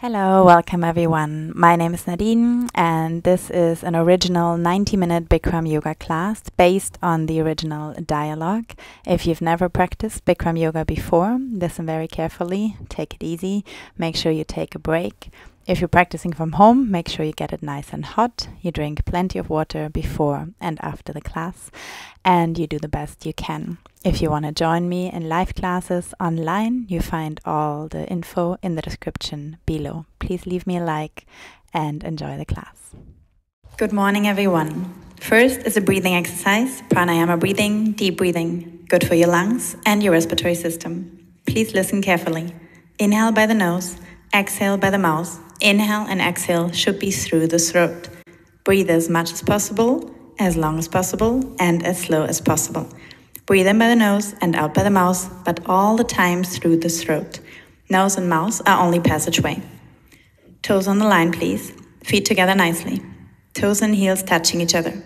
Hello, welcome everyone. My name is Nadine, and this is an original 90 minute Bikram yoga class based on the original dialogue. If you've never practiced Bikram yoga before, listen very carefully, take it easy, make sure you take a break. If you're practicing from home, make sure you get it nice and hot. You drink plenty of water before and after the class, and you do the best you can. If you want to join me in live classes online, you find all the info in the description below. Please leave me a like and enjoy the class. Good morning, everyone. First is a breathing exercise, pranayama breathing, deep breathing, good for your lungs and your respiratory system. Please listen carefully. Inhale by the nose, exhale by the mouth Inhale and exhale should be through the throat. Breathe as much as possible, as long as possible, and as slow as possible. Breathe in by the nose and out by the mouth, but all the time through the throat. Nose and mouth are only passageway. Toes on the line, please. Feet together nicely. Toes and heels touching each other.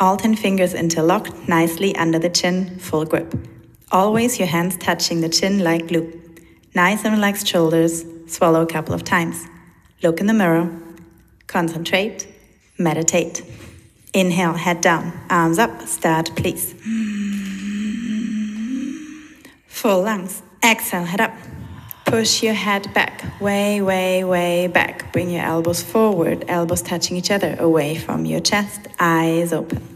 All 10 fingers interlocked nicely under the chin, full grip. Always your hands touching the chin like glue. Nice and relaxed shoulders. Swallow a couple of times. Look in the mirror. Concentrate. Meditate. Inhale, head down, arms up. Start, please. Full lungs. Exhale, head up. Push your head back, way, way, way back. Bring your elbows forward, elbows touching each other, away from your chest, eyes open.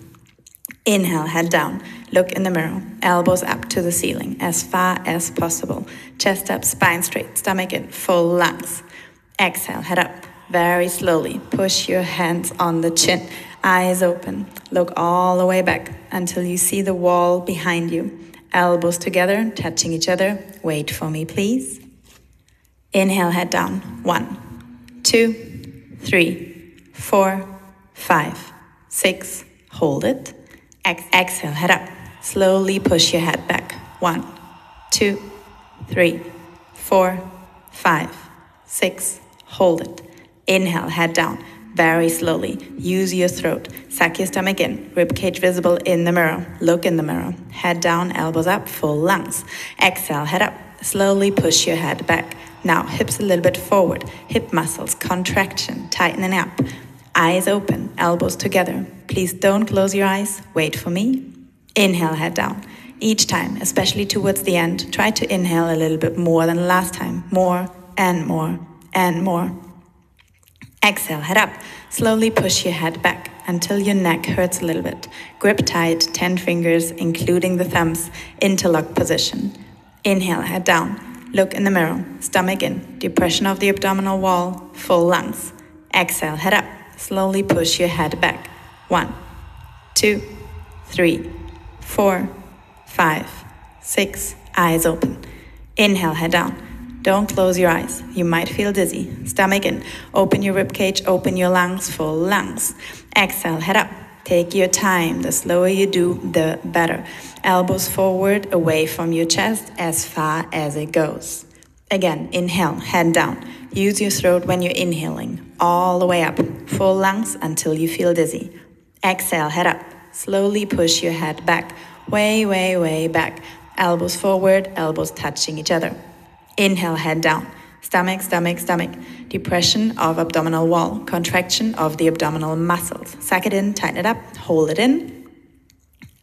Inhale, head down. Look in the mirror. Elbows up to the ceiling as far as possible. Chest up, spine straight, stomach in, full lungs. Exhale, head up. Very slowly. Push your hands on the chin. Eyes open. Look all the way back until you see the wall behind you. Elbows together, touching each other. Wait for me, please. Inhale, head down. One, two, three, four, five, six. Hold it. Ex exhale, head up. Slowly push your head back. One, two, three, four, five, six, Hold it. Inhale, head down. Very slowly. Use your throat. Suck your stomach in. Rib cage visible in the mirror. Look in the mirror. Head down, elbows up, full lungs. Exhale, head up. Slowly push your head back. Now, hips a little bit forward. Hip muscles, contraction, tightening up. Eyes open, elbows together. Please don't close your eyes. Wait for me. Inhale, head down. Each time, especially towards the end, try to inhale a little bit more than last time. More and more and more. Exhale, head up. Slowly push your head back until your neck hurts a little bit. Grip tight, 10 fingers, including the thumbs, interlock position. Inhale, head down. Look in the mirror, stomach in, depression of the abdominal wall, full lungs. Exhale, head up. Slowly push your head back. One, two, three, four, five, six. Eyes open. Inhale, head down. Don't close your eyes. You might feel dizzy. Stomach in. Open your rib cage, open your lungs, full lungs. Exhale, head up. Take your time. The slower you do, the better. Elbows forward, away from your chest, as far as it goes. Again, inhale, head down. Use your throat when you're inhaling, all the way up, full lungs until you feel dizzy. Exhale, head up. Slowly push your head back, way, way, way back. Elbows forward, elbows touching each other. Inhale, head down. Stomach, stomach, stomach. Depression of abdominal wall. Contraction of the abdominal muscles. Suck it in, tighten it up, hold it in.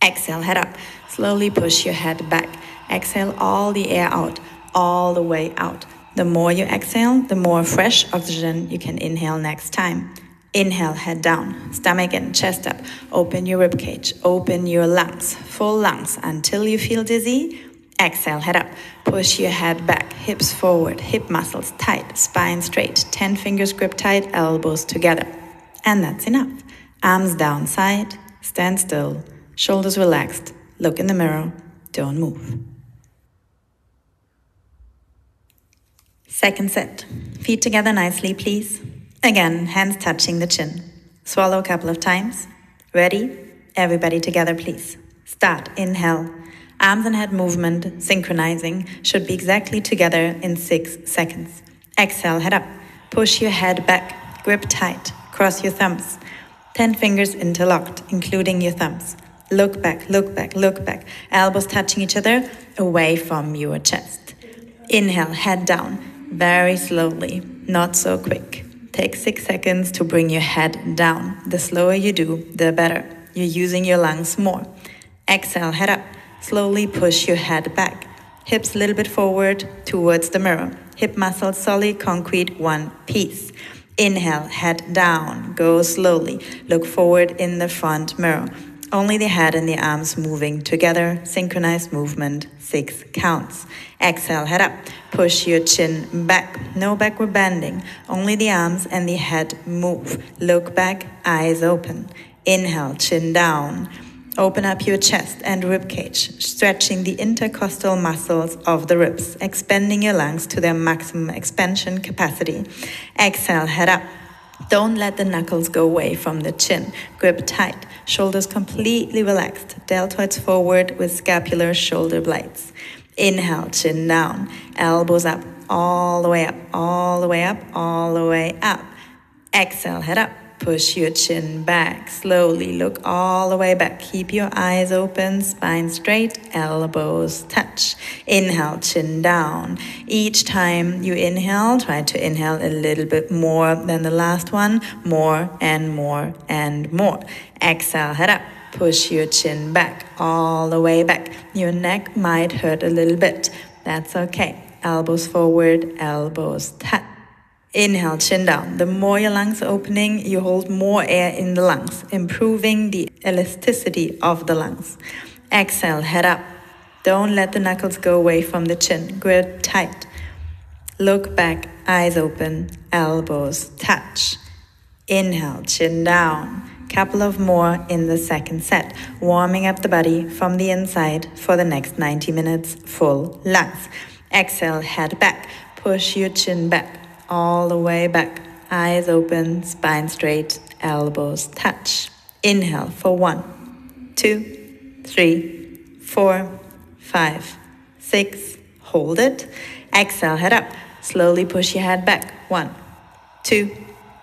Exhale, head up. Slowly push your head back. Exhale all the air out, all the way out. The more you exhale, the more fresh oxygen you can inhale next time. Inhale, head down, stomach in, chest up. Open your rib cage, open your lungs, full lungs until you feel dizzy Exhale, head up. Push your head back, hips forward, hip muscles tight, spine straight, 10 fingers grip tight, elbows together. And that's enough. Arms down side, stand still, shoulders relaxed, look in the mirror, don't move. Second set. Feet together nicely, please. Again, hands touching the chin. Swallow a couple of times. Ready? Everybody together, please. Start. Inhale. Arms and head movement, synchronizing, should be exactly together in six seconds. Exhale, head up. Push your head back. Grip tight. Cross your thumbs. Ten fingers interlocked, including your thumbs. Look back, look back, look back. Elbows touching each other, away from your chest. Inhale, head down, very slowly. Not so quick. Take six seconds to bring your head down. The slower you do, the better. You're using your lungs more. Exhale, head up. Slowly push your head back. Hips a little bit forward towards the mirror. Hip muscles solid, concrete, one piece. Inhale, head down. Go slowly. Look forward in the front mirror. Only the head and the arms moving together. Synchronized movement, six counts. Exhale, head up. Push your chin back. No backward bending. Only the arms and the head move. Look back, eyes open. Inhale, chin down. Open up your chest and rib cage, stretching the intercostal muscles of the ribs, expanding your lungs to their maximum expansion capacity. Exhale, head up. Don't let the knuckles go away from the chin. Grip tight, shoulders completely relaxed, deltoids forward with scapular shoulder blades. Inhale, chin down, elbows up, all the way up, all the way up, all the way up. Exhale, head up. Push your chin back. Slowly look all the way back. Keep your eyes open, spine straight, elbows touch. Inhale, chin down. Each time you inhale, try to inhale a little bit more than the last one. More and more and more. Exhale, head up. Push your chin back, all the way back. Your neck might hurt a little bit. That's okay. Elbows forward, elbows touch. Inhale, chin down. The more your lungs are opening, you hold more air in the lungs, improving the elasticity of the lungs. Exhale, head up. Don't let the knuckles go away from the chin. Grip tight. Look back, eyes open, elbows touch. Inhale, chin down. Couple of more in the second set, warming up the body from the inside for the next 90 minutes, full lungs. Exhale, head back. Push your chin back all the way back. Eyes open, spine straight, elbows touch. Inhale for one, two, three, four, five, six. Hold it. Exhale, head up. Slowly push your head back. One, two,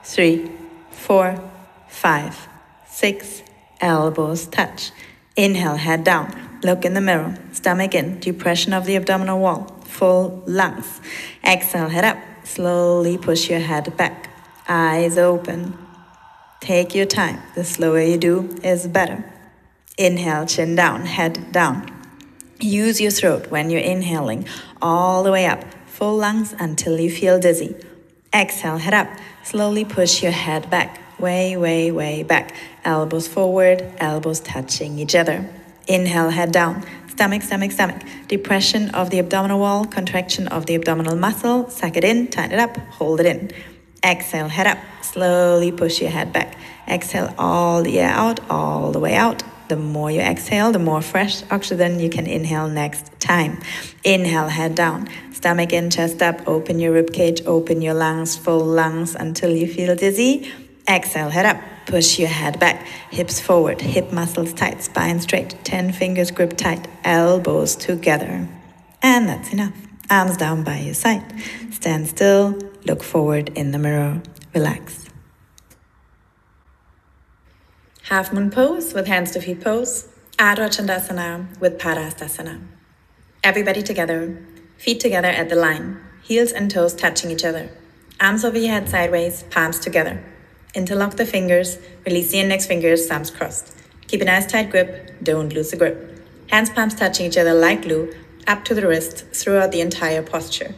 three, four, five, six. Elbows touch. Inhale, head down. Look in the mirror. Stomach in. Depression of the abdominal wall. Full lungs. Exhale, head up. Slowly push your head back, eyes open. Take your time. The slower you do is better. Inhale, chin down, head down. Use your throat when you're inhaling all the way up, full lungs until you feel dizzy. Exhale, head up. Slowly push your head back, way, way, way back. Elbows forward, elbows touching each other. Inhale, head down. Stomach, stomach, stomach. Depression of the abdominal wall, contraction of the abdominal muscle. Suck it in, tighten it up, hold it in. Exhale, head up. Slowly push your head back. Exhale all the air out, all the way out. The more you exhale, the more fresh oxygen you can inhale next time. Inhale, head down. Stomach in, chest up. Open your rib cage, open your lungs, full lungs until you feel dizzy. Exhale, head up. Push your head back, hips forward, hip muscles tight, spine straight, 10 fingers grip tight, elbows together. And that's enough. Arms down by your side. Stand still, look forward in the mirror, relax. Half moon pose with hands to feet pose. Ardha Chandrasana with Padahastasana. Everybody together, feet together at the line, heels and toes touching each other. Arms over your head sideways, palms together. Interlock the fingers, release the index fingers, thumbs crossed. Keep a nice tight grip, don't lose the grip. Hands palms touching each other like glue, up to the wrist throughout the entire posture.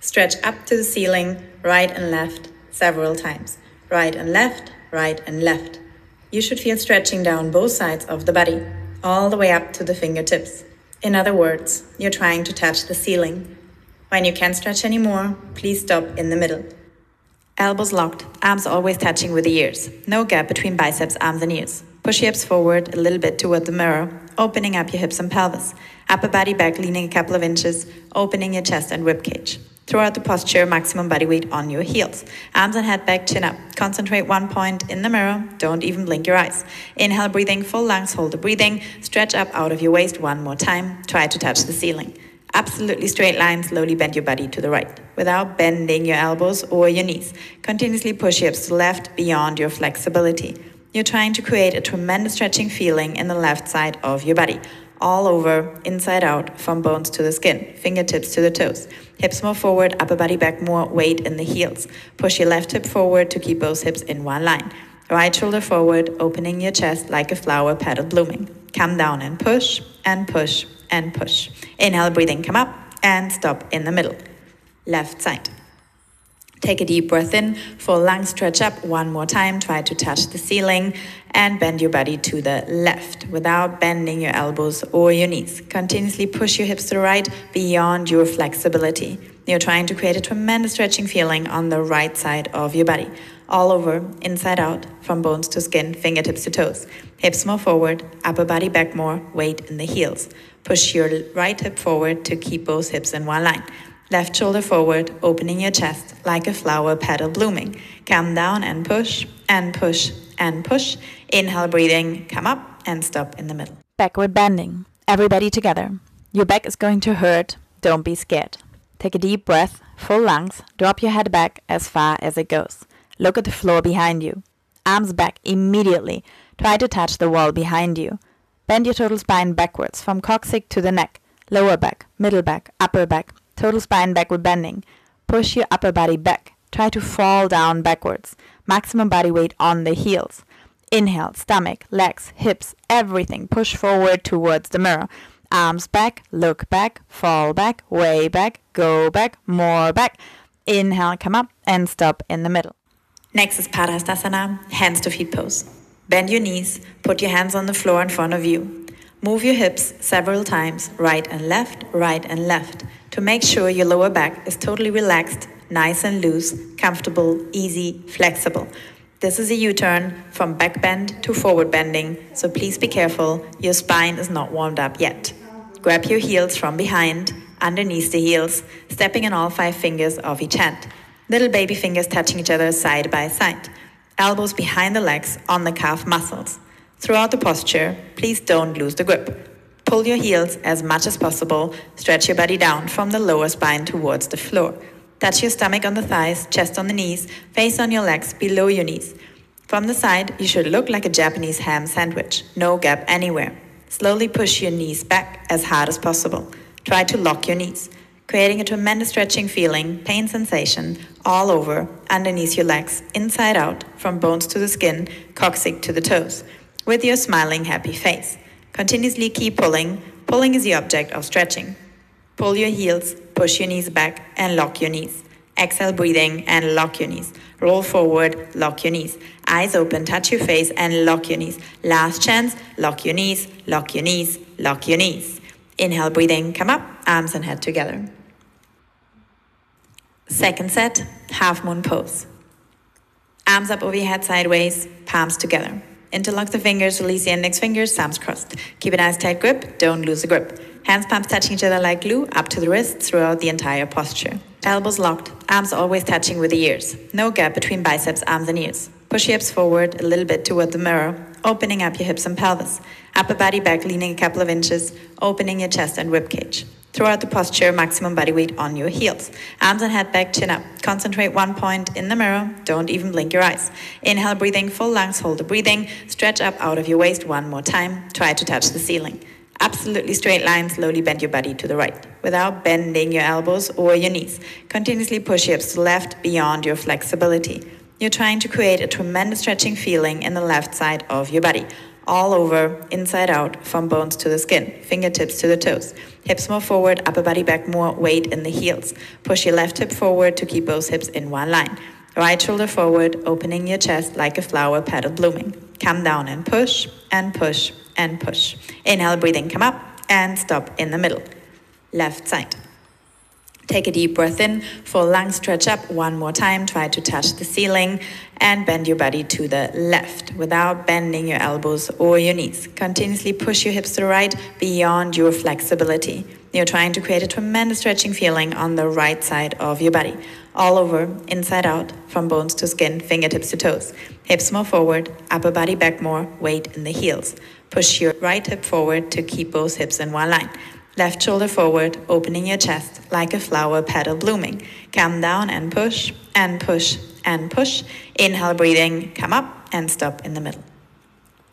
Stretch up to the ceiling, right and left, several times. Right and left, right and left. You should feel stretching down both sides of the body, all the way up to the fingertips. In other words, you're trying to touch the ceiling. When you can't stretch anymore, please stop in the middle. Elbows locked, arms always touching with the ears. No gap between biceps, arms, and ears. Push your hips forward a little bit toward the mirror, opening up your hips and pelvis. Upper body back, leaning a couple of inches, opening your chest and rib cage. Throughout the posture, maximum body weight on your heels. Arms and head back, chin up. Concentrate one point in the mirror. Don't even blink your eyes. Inhale, breathing, full lungs, hold the breathing. Stretch up out of your waist one more time. Try to touch the ceiling. Absolutely straight line, slowly bend your body to the right without bending your elbows or your knees. Continuously push your hips left beyond your flexibility. You're trying to create a tremendous stretching feeling in the left side of your body. all over, inside out, from bones to the skin, fingertips to the toes. Hips more forward, upper body back more, weight in the heels. Push your left hip forward to keep both hips in one line. Right shoulder forward, opening your chest like a flower petal blooming. Come down and push, and push, and push. Inhale, breathing, come up, and stop in the middle. Left side. Take a deep breath in, full lung stretch up one more time. Try to touch the ceiling and bend your body to the left without bending your elbows or your knees. Continuously push your hips to the right beyond your flexibility. You're trying to create a tremendous stretching feeling on the right side of your body. All over, inside out, from bones to skin, fingertips to toes. Hips more forward, upper body back more, weight in the heels. Push your right hip forward to keep both hips in one line. Left shoulder forward, opening your chest like a flower petal blooming. Come down and push and push and push. Inhale, breathing, come up and stop in the middle. Backward bending. Everybody together. Your back is going to hurt. Don't be scared. Take a deep breath, full lungs. Drop your head back as far as it goes. Look at the floor behind you. Arms back immediately. Try to touch the wall behind you. Bend your total spine backwards from coccyx to the neck. Lower back, middle back, upper back Total spine backward bending. Push your upper body back. Try to fall down backwards. Maximum body weight on the heels. Inhale, stomach, legs, hips, everything. Push forward towards the mirror. Arms back, look back, fall back, way back, go back, more back. Inhale, come up and stop in the middle. Next is Padahastasana, hands to feet pose. Bend your knees, put your hands on the floor in front of you. Move your hips several times, right and left, right and left to make sure your lower back is totally relaxed, nice and loose, comfortable, easy, flexible. This is a U-turn from back bend to forward bending, so please be careful, your spine is not warmed up yet. Grab your heels from behind, underneath the heels, stepping on all five fingers of each hand. Little baby fingers touching each other side by side. Elbows behind the legs on the calf muscles. Throughout the posture, please don't lose the grip. Pull your heels as much as possible. Stretch your body down from the lower spine towards the floor. Touch your stomach on the thighs, chest on the knees, face on your legs below your knees. From the side, you should look like a Japanese ham sandwich, no gap anywhere. Slowly push your knees back as hard as possible. Try to lock your knees, creating a tremendous stretching feeling, pain sensation all over, underneath your legs, inside out, from bones to the skin, coccyx to the toes, with your smiling, happy face. Continuously keep pulling. Pulling is the object of stretching. Pull your heels, push your knees back, and lock your knees. Exhale, breathing, and lock your knees. Roll forward, lock your knees. Eyes open, touch your face, and lock your knees. Last chance, lock your knees, lock your knees, lock your knees. Inhale, breathing, come up, arms and head together. Second set, half moon pose. Arms up over your head sideways, palms together. Interlock the fingers, release the index fingers, thumbs crossed. Keep a nice tight grip, don't lose the grip. Hands palms touching each other like glue, up to the wrists throughout the entire posture. Elbows locked, arms always touching with the ears. No gap between biceps, arms, and ears. Push your hips forward a little bit toward the mirror, opening up your hips and pelvis. Upper body back, leaning a couple of inches, opening your chest and rib cage. Throughout the posture, maximum body weight on your heels. Arms and head back, chin up. Concentrate one point in the mirror. Don't even blink your eyes. Inhale, breathing, full lungs, hold the breathing. Stretch up out of your waist one more time. Try to touch the ceiling. Absolutely straight line, slowly bend your body to the right without bending your elbows or your knees. Continuously push your hips to left beyond your flexibility. You're trying to create a tremendous stretching feeling in the left side of your body all over, inside out, from bones to the skin, fingertips to the toes. Hips more forward, upper body back more, weight in the heels. Push your left hip forward to keep both hips in one line. Right shoulder forward, opening your chest like a flower petal blooming. Come down and push, and push, and push. Inhale, breathing, come up, and stop in the middle. Left side. Take a deep breath in, full lung stretch up one more time. Try to touch the ceiling and bend your body to the left without bending your elbows or your knees. Continuously push your hips to the right beyond your flexibility. You're trying to create a tremendous stretching feeling on the right side of your body, all over, inside out, from bones to skin, fingertips to toes. Hips more forward, upper body back more, weight in the heels. Push your right hip forward to keep both hips in one line. Left shoulder forward, opening your chest like a flower petal blooming. Come down and push and push and push. Inhale, breathing, come up and stop in the middle.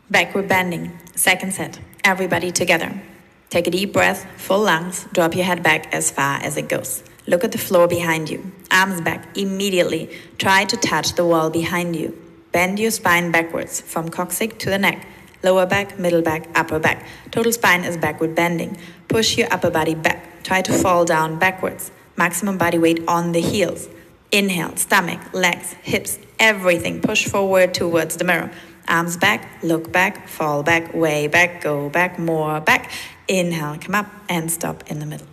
Backward bending, second set. Everybody together. Take a deep breath, full lungs, drop your head back as far as it goes. Look at the floor behind you. Arms back immediately. Try to touch the wall behind you. Bend your spine backwards from coccyx to the neck. Lower back, middle back, upper back. Total spine is backward bending. Push your upper body back. Try to fall down backwards. Maximum body weight on the heels. Inhale, stomach, legs, hips, everything. Push forward towards the mirror. Arms back, look back, fall back, way back, go back, more back. Inhale, come up and stop in the middle.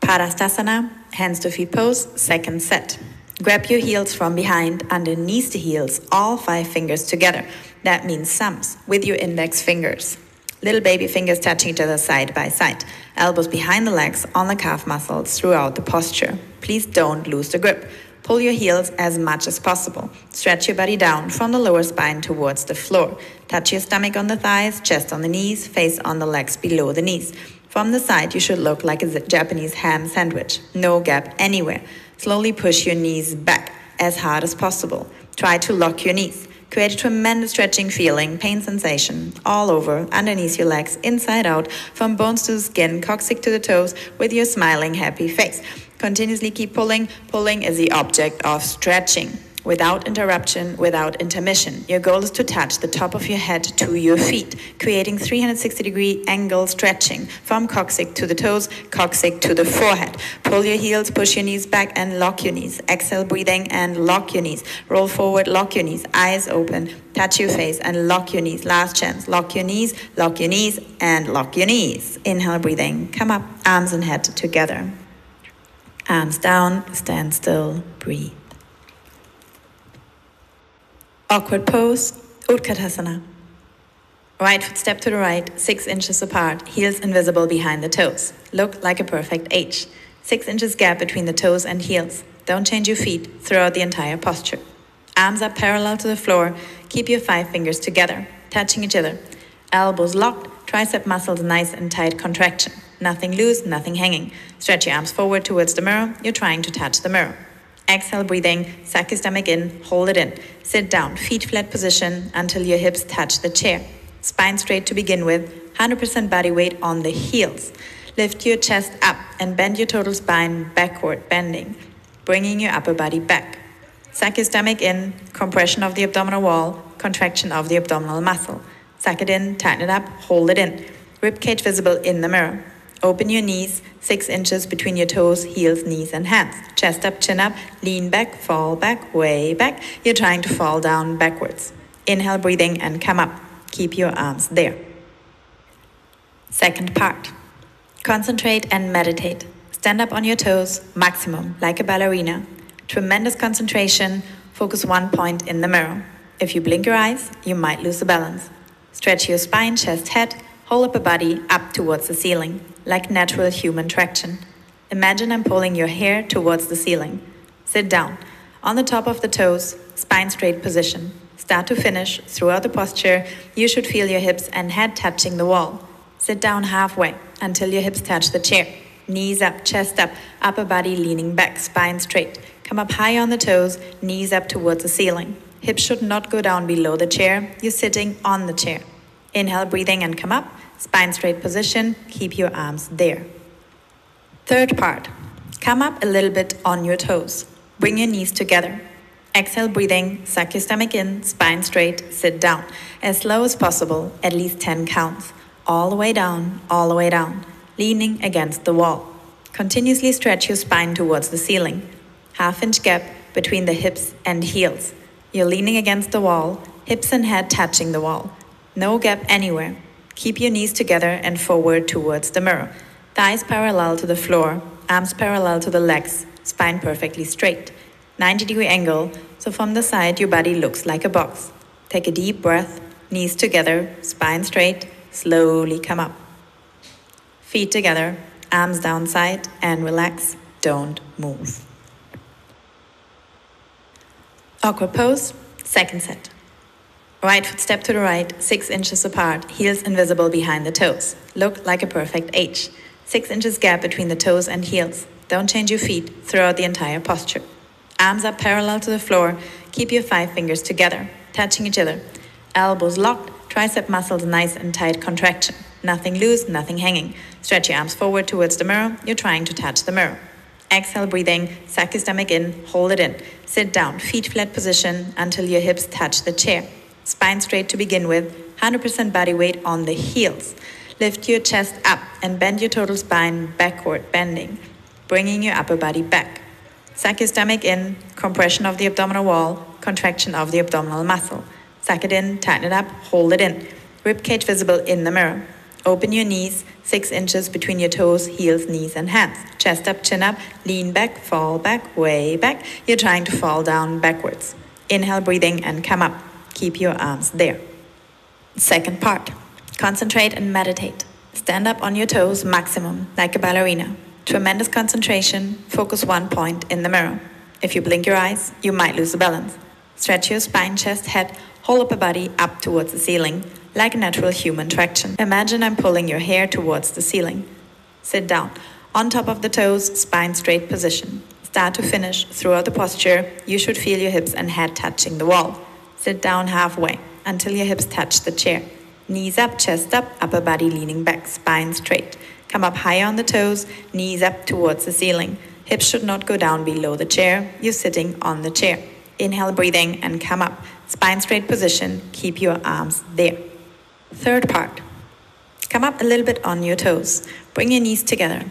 Padahastasana, hands to feet pose, second set. Grab your heels from behind, underneath the heels, all five fingers together. That means thumbs with your index fingers. Little baby fingers touching each other side by side. Elbows behind the legs on the calf muscles throughout the posture. Please don't lose the grip. Pull your heels as much as possible. Stretch your body down from the lower spine towards the floor. Touch your stomach on the thighs, chest on the knees, face on the legs below the knees. From the side, you should look like a Japanese ham sandwich. No gap anywhere. Slowly push your knees back as hard as possible. Try to lock your knees. Create a tremendous stretching feeling, pain sensation all over, underneath your legs, inside out, from bones to the skin, coccyx to the toes, with your smiling, happy face. Continuously keep pulling. Pulling is the object of stretching. Without interruption, without intermission. Your goal is to touch the top of your head to your feet, creating 360 degree angle stretching from coccyx to the toes, coccyx to the forehead. Pull your heels, push your knees back and lock your knees. Exhale, breathing and lock your knees. Roll forward, lock your knees. Eyes open, touch your face and lock your knees. Last chance. Lock your knees, lock your knees, and lock your knees. Inhale, breathing. Come up, arms and head together. Arms down, stand still, breathe. Awkward pose, Utkatasana. Right foot step to the right, six inches apart, heels invisible behind the toes. Look like a perfect H. Six inches gap between the toes and heels. Don't change your feet throughout the entire posture. Arms up parallel to the floor, keep your five fingers together, touching each other. Elbows locked, tricep muscles nice and tight contraction. Nothing loose, nothing hanging. Stretch your arms forward towards the mirror. You're trying to touch the mirror. Exhale, breathing. Suck your stomach in. Hold it in. Sit down. Feet flat position until your hips touch the chair. Spine straight to begin with. 100% body weight on the heels. Lift your chest up and bend your total spine backward, bending, bringing your upper body back. Suck your stomach in. Compression of the abdominal wall. Contraction of the abdominal muscle. Suck it in. Tighten it up. Hold it in. Rib cage visible in the mirror. Open your knees, six inches between your toes, heels, knees, and hands. Chest up, chin up, lean back, fall back, way back. You're trying to fall down backwards. Inhale, breathing, and come up. Keep your arms there. Second part. Concentrate and meditate. Stand up on your toes, maximum, like a ballerina. Tremendous concentration. Focus one point in the mirror. If you blink your eyes, you might lose the balance. Stretch your spine, chest, head. Hold up a body up towards the ceiling, like natural human traction. Imagine I'm pulling your hair towards the ceiling. Sit down. On the top of the toes, spine straight position. Start to finish, throughout the posture, you should feel your hips and head touching the wall. Sit down halfway until your hips touch the chair. Knees up, chest up, upper body leaning back, spine straight. Come up high on the toes, knees up towards the ceiling. Hips should not go down below the chair. You're sitting on the chair. Inhale, breathing, and come up. Spine straight position. Keep your arms there. Third part. Come up a little bit on your toes. Bring your knees together. Exhale, breathing. Suck your stomach in. Spine straight. Sit down. As slow as possible, at least 10 counts. All the way down, all the way down. Leaning against the wall. Continuously stretch your spine towards the ceiling. Half inch gap between the hips and heels. You're leaning against the wall, hips and head touching the wall. No gap anywhere. Keep your knees together and forward towards the mirror. Thighs parallel to the floor, arms parallel to the legs, spine perfectly straight. 90 degree angle, so from the side your body looks like a box. Take a deep breath, knees together, spine straight, slowly come up. Feet together, arms down side and relax, don't move. Awkward pose, second set. Right foot step to the right, six inches apart, heels invisible behind the toes. Look like a perfect H. Six inches gap between the toes and heels. Don't change your feet throughout the entire posture. Arms up parallel to the floor, keep your five fingers together, touching each other. Elbows locked, tricep muscles nice and tight contraction. Nothing loose, nothing hanging. Stretch your arms forward towards the mirror. You're trying to touch the mirror. Exhale, breathing. Suck your stomach in. Hold it in. Sit down. Feet flat position until your hips touch the chair. Spine straight to begin with. 100% body weight on the heels. Lift your chest up and bend your total spine backward, bending, bringing your upper body back. Suck your stomach in, compression of the abdominal wall, contraction of the abdominal muscle. Suck it in, tighten it up, hold it in. Rib cage visible in the mirror. Open your knees, six inches between your toes, heels, knees, and hands. Chest up, chin up, lean back, fall back, way back. You're trying to fall down backwards. Inhale, breathing, and come up. Keep your arms there. Second part. Concentrate and meditate. Stand up on your toes maximum, like a ballerina. Tremendous concentration, focus one point in the mirror. If you blink your eyes, you might lose the balance. Stretch your spine, chest, head, whole upper body up towards the ceiling, like a natural human traction. Imagine I'm pulling your hair towards the ceiling. Sit down. On top of the toes, spine straight position. Start to finish, throughout the posture, you should feel your hips and head touching the wall. Sit down halfway until your hips touch the chair. Knees up, chest up, upper body leaning back, spine straight. Come up higher on the toes, knees up towards the ceiling. Hips should not go down below the chair. You're sitting on the chair. Inhale, breathing, and come up. Spine straight position. Keep your arms there. Third part. Come up a little bit on your toes. Bring your knees together.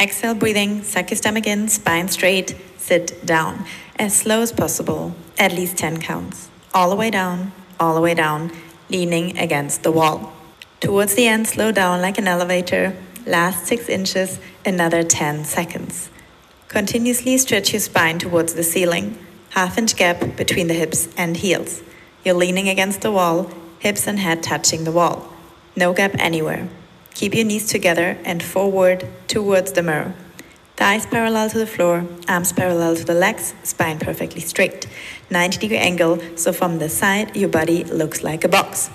Exhale, breathing, suck your stomach in, spine straight, sit down. As slow as possible, at least 10 counts. All the way down, all the way down leaning against the wall. Towards the end, slow down like an elevator. Last 6 inches, another 10 seconds. Continuously stretch your spine towards the ceiling, half inch gap between the hips and heels. You're leaning against the wall, hips and head touching the wall. No gap anywhere. Keep your knees together and forward towards the mirror. Thighs parallel to the floor, arms parallel to the legs, spine perfectly straight. 90 degree angle, so from the side your body looks like a box.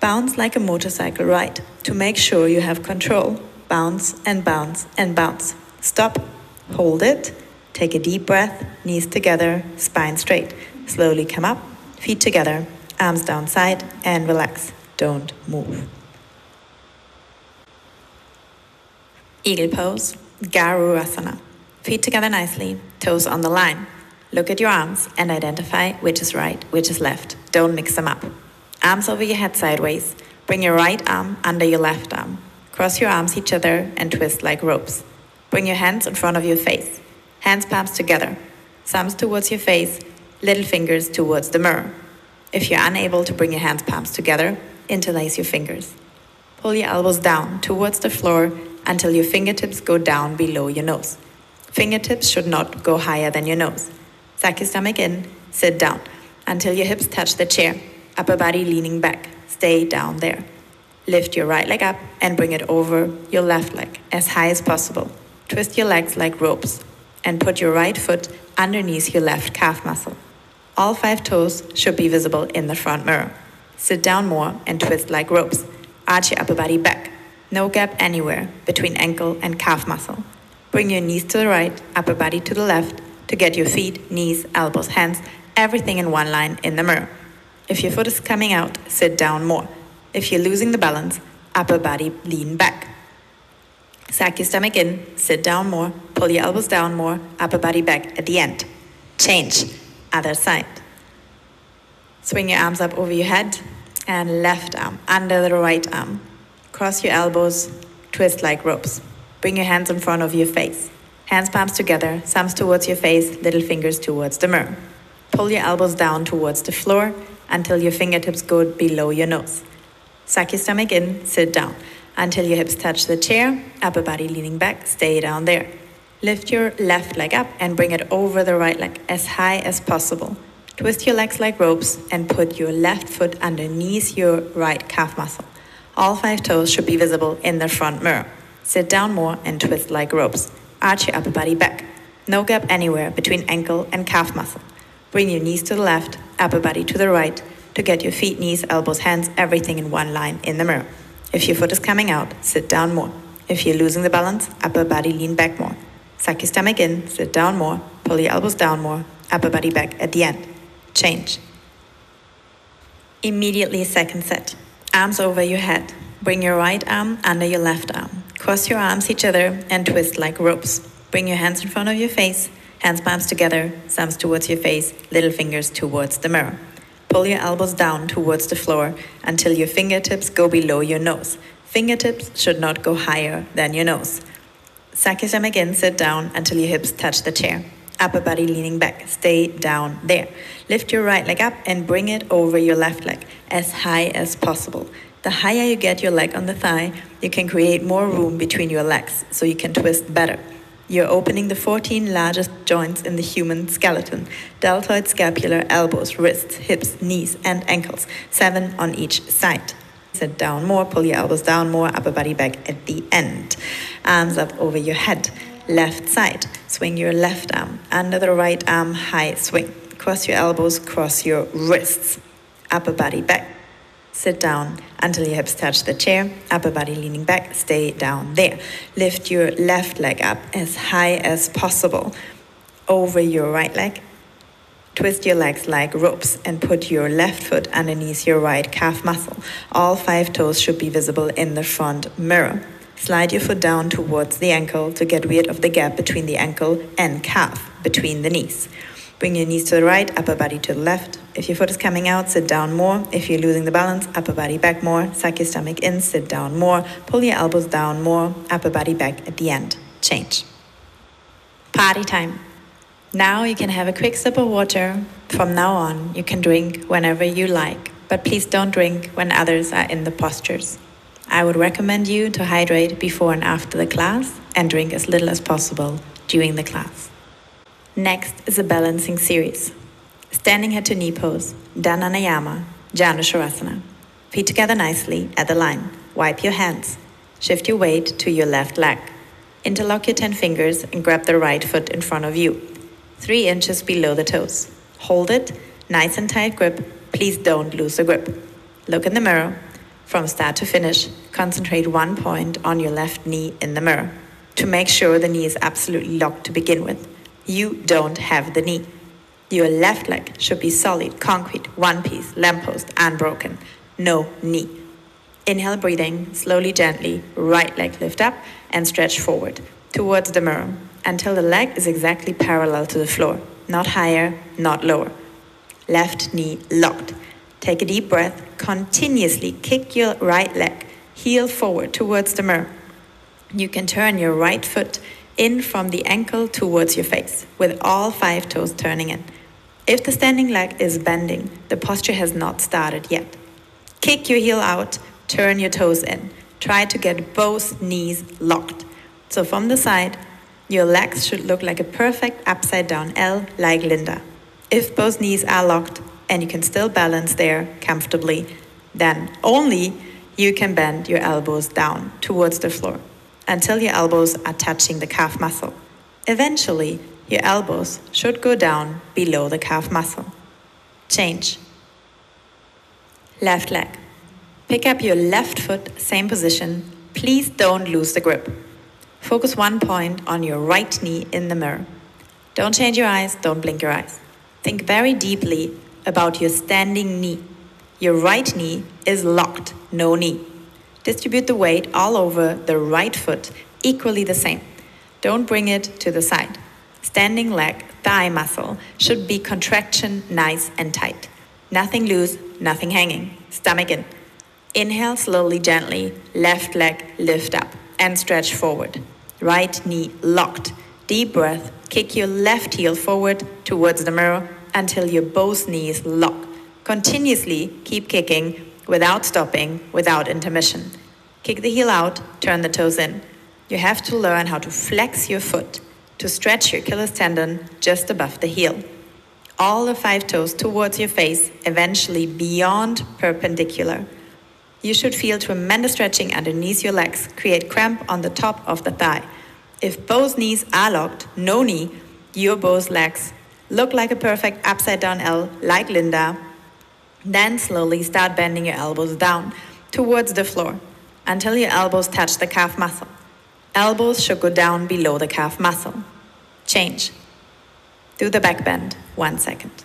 Bounce like a motorcycle ride to make sure you have control. Bounce and bounce and bounce. Stop, hold it, take a deep breath, knees together, spine straight. Slowly come up, feet together, arms down side, and relax. Don't move. Eagle pose. Garurasana. Feet together nicely, toes on the line. Look at your arms and identify which is right, which is left. Don't mix them up. Arms over your head sideways. Bring your right arm under your left arm. Cross your arms each other and twist like ropes. Bring your hands in front of your face. Hands palms together. Thumbs towards your face, little fingers towards the mirror. If you're unable to bring your hands palms together, interlace your fingers. Pull your elbows down towards the floor until your fingertips go down below your nose. Fingertips should not go higher than your nose. Suck your stomach in, sit down until your hips touch the chair, upper body leaning back. Stay down there. Lift your right leg up and bring it over your left leg as high as possible. Twist your legs like ropes and put your right foot underneath your left calf muscle. All five toes should be visible in the front mirror. Sit down more and twist like ropes. Arch your upper body back. No gap anywhere between ankle and calf muscle. Bring your knees to the right, upper body to the left to get your feet, knees, elbows, hands, everything in one line in the mirror. If your foot is coming out, sit down more. If you're losing the balance, upper body lean back. Sack your stomach in, sit down more, pull your elbows down more, upper body back at the end. Change, other side. Swing your arms up over your head and left arm under the right arm. Cross your elbows, twist like ropes. Bring your hands in front of your face. Hands palms together, thumbs towards your face, little fingers towards the mirror. Pull your elbows down towards the floor until your fingertips go below your nose. Suck your stomach in, sit down until your hips touch the chair, upper body leaning back, stay down there. Lift your left leg up and bring it over the right leg as high as possible. Twist your legs like ropes and put your left foot underneath your right calf muscle. All five toes should be visible in the front mirror. Sit down more and twist like ropes. Arch your upper body back. No gap anywhere between ankle and calf muscle. Bring your knees to the left, upper body to the right to get your feet, knees, elbows, hands, everything in one line in the mirror. If your foot is coming out, sit down more. If you're losing the balance, upper body lean back more. Suck your stomach in, sit down more, pull your elbows down more, upper body back at the end. Change. Immediately second set. Arms over your head. Bring your right arm under your left arm. Cross your arms each other and twist like ropes. Bring your hands in front of your face, hands palms together, thumbs towards your face, little fingers towards the mirror. Pull your elbows down towards the floor until your fingertips go below your nose. Fingertips should not go higher than your nose. Suck your stomach in, sit down until your hips touch the chair. Upper body leaning back, stay down there. Lift your right leg up and bring it over your left leg as high as possible. The higher you get your leg on the thigh, you can create more room between your legs so you can twist better. You're opening the 14 largest joints in the human skeleton deltoid, scapular, elbows, wrists, hips, knees, and ankles, seven on each side. Sit down more, pull your elbows down more, upper body back at the end. Arms up over your head. Left side, swing your left arm under the right arm, high swing. Cross your elbows, cross your wrists. Upper body back Sit down until your hips touch the chair, upper body leaning back, stay down there. Lift your left leg up as high as possible over your right leg. Twist your legs like ropes and put your left foot underneath your right calf muscle. All five toes should be visible in the front mirror. Slide your foot down towards the ankle to get rid of the gap between the ankle and calf between the knees. Bring your knees to the right, upper body to the left. If your foot is coming out, sit down more. If you're losing the balance, upper body back more. Suck your stomach in, sit down more. Pull your elbows down more, upper body back at the end. Change. Party time. Now you can have a quick sip of water. From now on, you can drink whenever you like, but please don't drink when others are in the postures. I would recommend you to hydrate before and after the class and drink as little as possible during the class. Next is a balancing series. Standing head to knee pose, Dandayamana, Janu Shirasana. Feet together nicely at the line. Wipe your hands. Shift your weight to your left leg. Interlock your 10 fingers and grab the right foot in front of you, 3 inches below the toes. Hold it, nice and tight grip. Please don't lose the grip. Look in the mirror. From start to finish, concentrate one point on your left knee in the mirror to make sure the knee is absolutely locked to begin with you don't have the knee. Your left leg should be solid, concrete, one piece, lamppost, unbroken. No knee. Inhale, breathing, slowly, gently, right leg lift up and stretch forward towards the mirror until the leg is exactly parallel to the floor, not higher, not lower. Left knee locked. Take a deep breath, continuously kick your right leg, heel forward towards the mirror. You can turn your right foot in from the ankle towards your face, with all five toes turning in. If the standing leg is bending, the posture has not started yet. Kick your heel out, turn your toes in. Try to get both knees locked. So from the side, your legs should look like a perfect upside down L like Linda. If both knees are locked and you can still balance there comfortably, then only you can bend your elbows down towards the floor until your elbows are touching the calf muscle. Eventually, your elbows should go down below the calf muscle. Change. Left leg. Pick up your left foot, same position. Please don't lose the grip. Focus one point on your right knee in the mirror. Don't change your eyes, don't blink your eyes. Think very deeply about your standing knee. Your right knee is locked, no knee. Distribute the weight all over the right foot equally the same. Don't bring it to the side. Standing leg, thigh muscle should be contraction nice and tight. Nothing loose, nothing hanging. Stomach in. Inhale slowly, gently. Left leg lift up and stretch forward. Right knee locked. Deep breath. Kick your left heel forward towards the mirror until your both knees lock. Continuously keep kicking without stopping, without intermission. Kick the heel out, turn the toes in. You have to learn how to flex your foot to stretch your Achilles tendon just above the heel. All the five toes towards your face, eventually beyond perpendicular. You should feel tremendous stretching underneath your legs, create cramp on the top of the thigh. If both knees are locked, no knee, your both legs look like a perfect upside down L, like Linda, then slowly start bending your elbows down towards the floor until your elbows touch the calf muscle. Elbows should go down below the calf muscle. Change. Do the back bend, one second.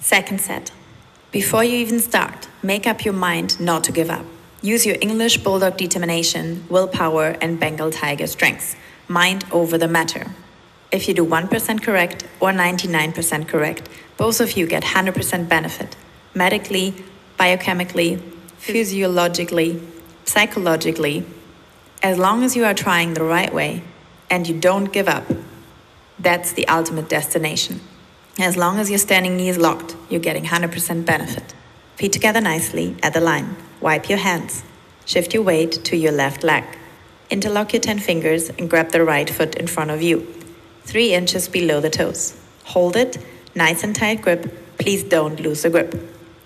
Second set. Before you even start, make up your mind not to give up. Use your English Bulldog determination, willpower, and Bengal Tiger strengths. Mind over the matter. If you do 1% correct or 99% correct, both of you get 100% benefit. Medically, biochemically, physiologically, psychologically, as long as you are trying the right way and you don't give up, that's the ultimate destination. As long as your standing knee is locked, you're getting 100% benefit. Feet together nicely at the line. Wipe your hands. Shift your weight to your left leg. Interlock your 10 fingers and grab the right foot in front of you, 3 inches below the toes. Hold it, nice and tight grip. Please don't lose the grip.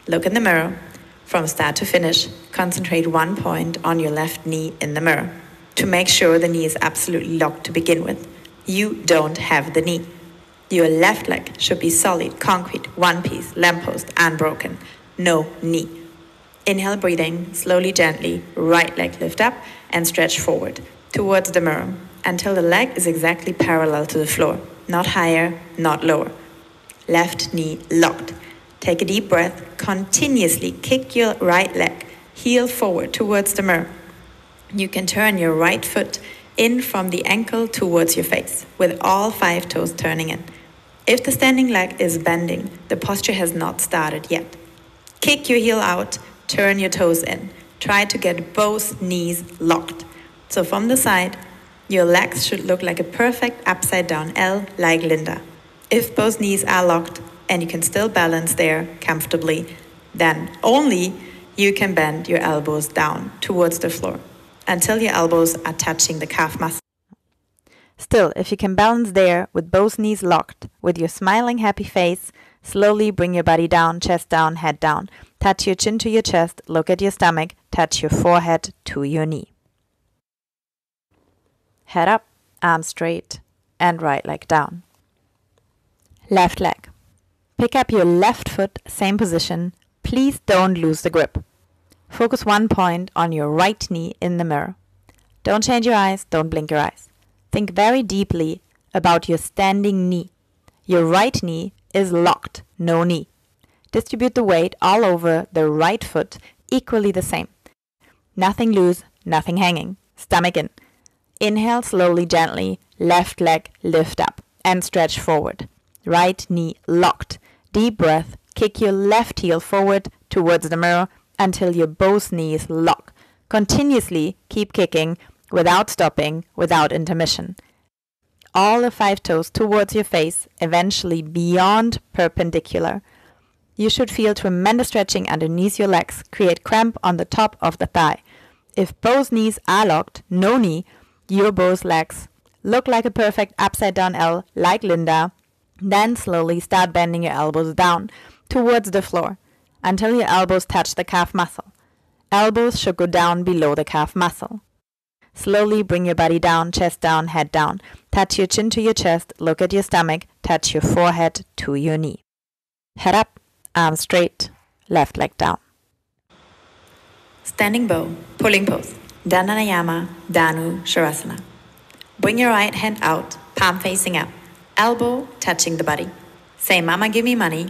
Look in the mirror. From start to finish, concentrate one point on your left knee in the mirror to make sure the knee is absolutely locked to begin with. You don't have the knee. Your left leg should be solid, concrete, one piece, lamppost, unbroken. No knee. Inhale, breathing, slowly, gently, right leg lift up and stretch forward towards the mirror until the leg is exactly parallel to the floor, not higher, not lower. Left knee locked. Take a deep breath, continuously kick your right leg, heel forward towards the mirror. You can turn your right foot in from the ankle towards your face, with all five toes turning in. If the standing leg is bending, the posture has not started yet. Kick your heel out, turn your toes in. Try to get both knees locked. So from the side, your legs should look like a perfect upside down L like Linda. If both knees are locked and you can still balance there comfortably, then only you can bend your elbows down towards the floor until your elbows are touching the calf muscle. Still, if you can balance there with both knees locked, with your smiling happy face, slowly bring your body down, chest down, head down. Touch your chin to your chest, look at your stomach, touch your forehead to your knee. Head up, arms straight, and right leg down. Left leg. Pick up your left foot, same position. Please don't lose the grip. Focus one point on your right knee in the mirror. Don't change your eyes, don't blink your eyes. Think very deeply about your standing knee. Your right knee is locked, no knee. Distribute the weight all over the right foot equally the same. Nothing loose, nothing hanging. Stomach in. Inhale slowly, gently. Left leg lift up and stretch forward. Right knee locked. Deep breath. Kick your left heel forward towards the mirror until your both knees lock. Continuously keep kicking without stopping, without intermission. All the five toes towards your face, eventually beyond perpendicular. You should feel tremendous stretching underneath your legs, create cramp on the top of the thigh. If both knees are locked, no knee, your both legs look like a perfect upside down L, like Linda. Then slowly start bending your elbows down towards the floor until your elbows touch the calf muscle. Elbows should go down below the calf muscle. Slowly bring your body down, chest down, head down. Touch your chin to your chest, look at your stomach, touch your forehead to your knee. Head up, arms straight, left leg down. Standing bow, pulling pose, Dandayamana, Dhanurasana. Bring your right hand out, palm facing up, elbow touching the body. Say, Mama, give me money.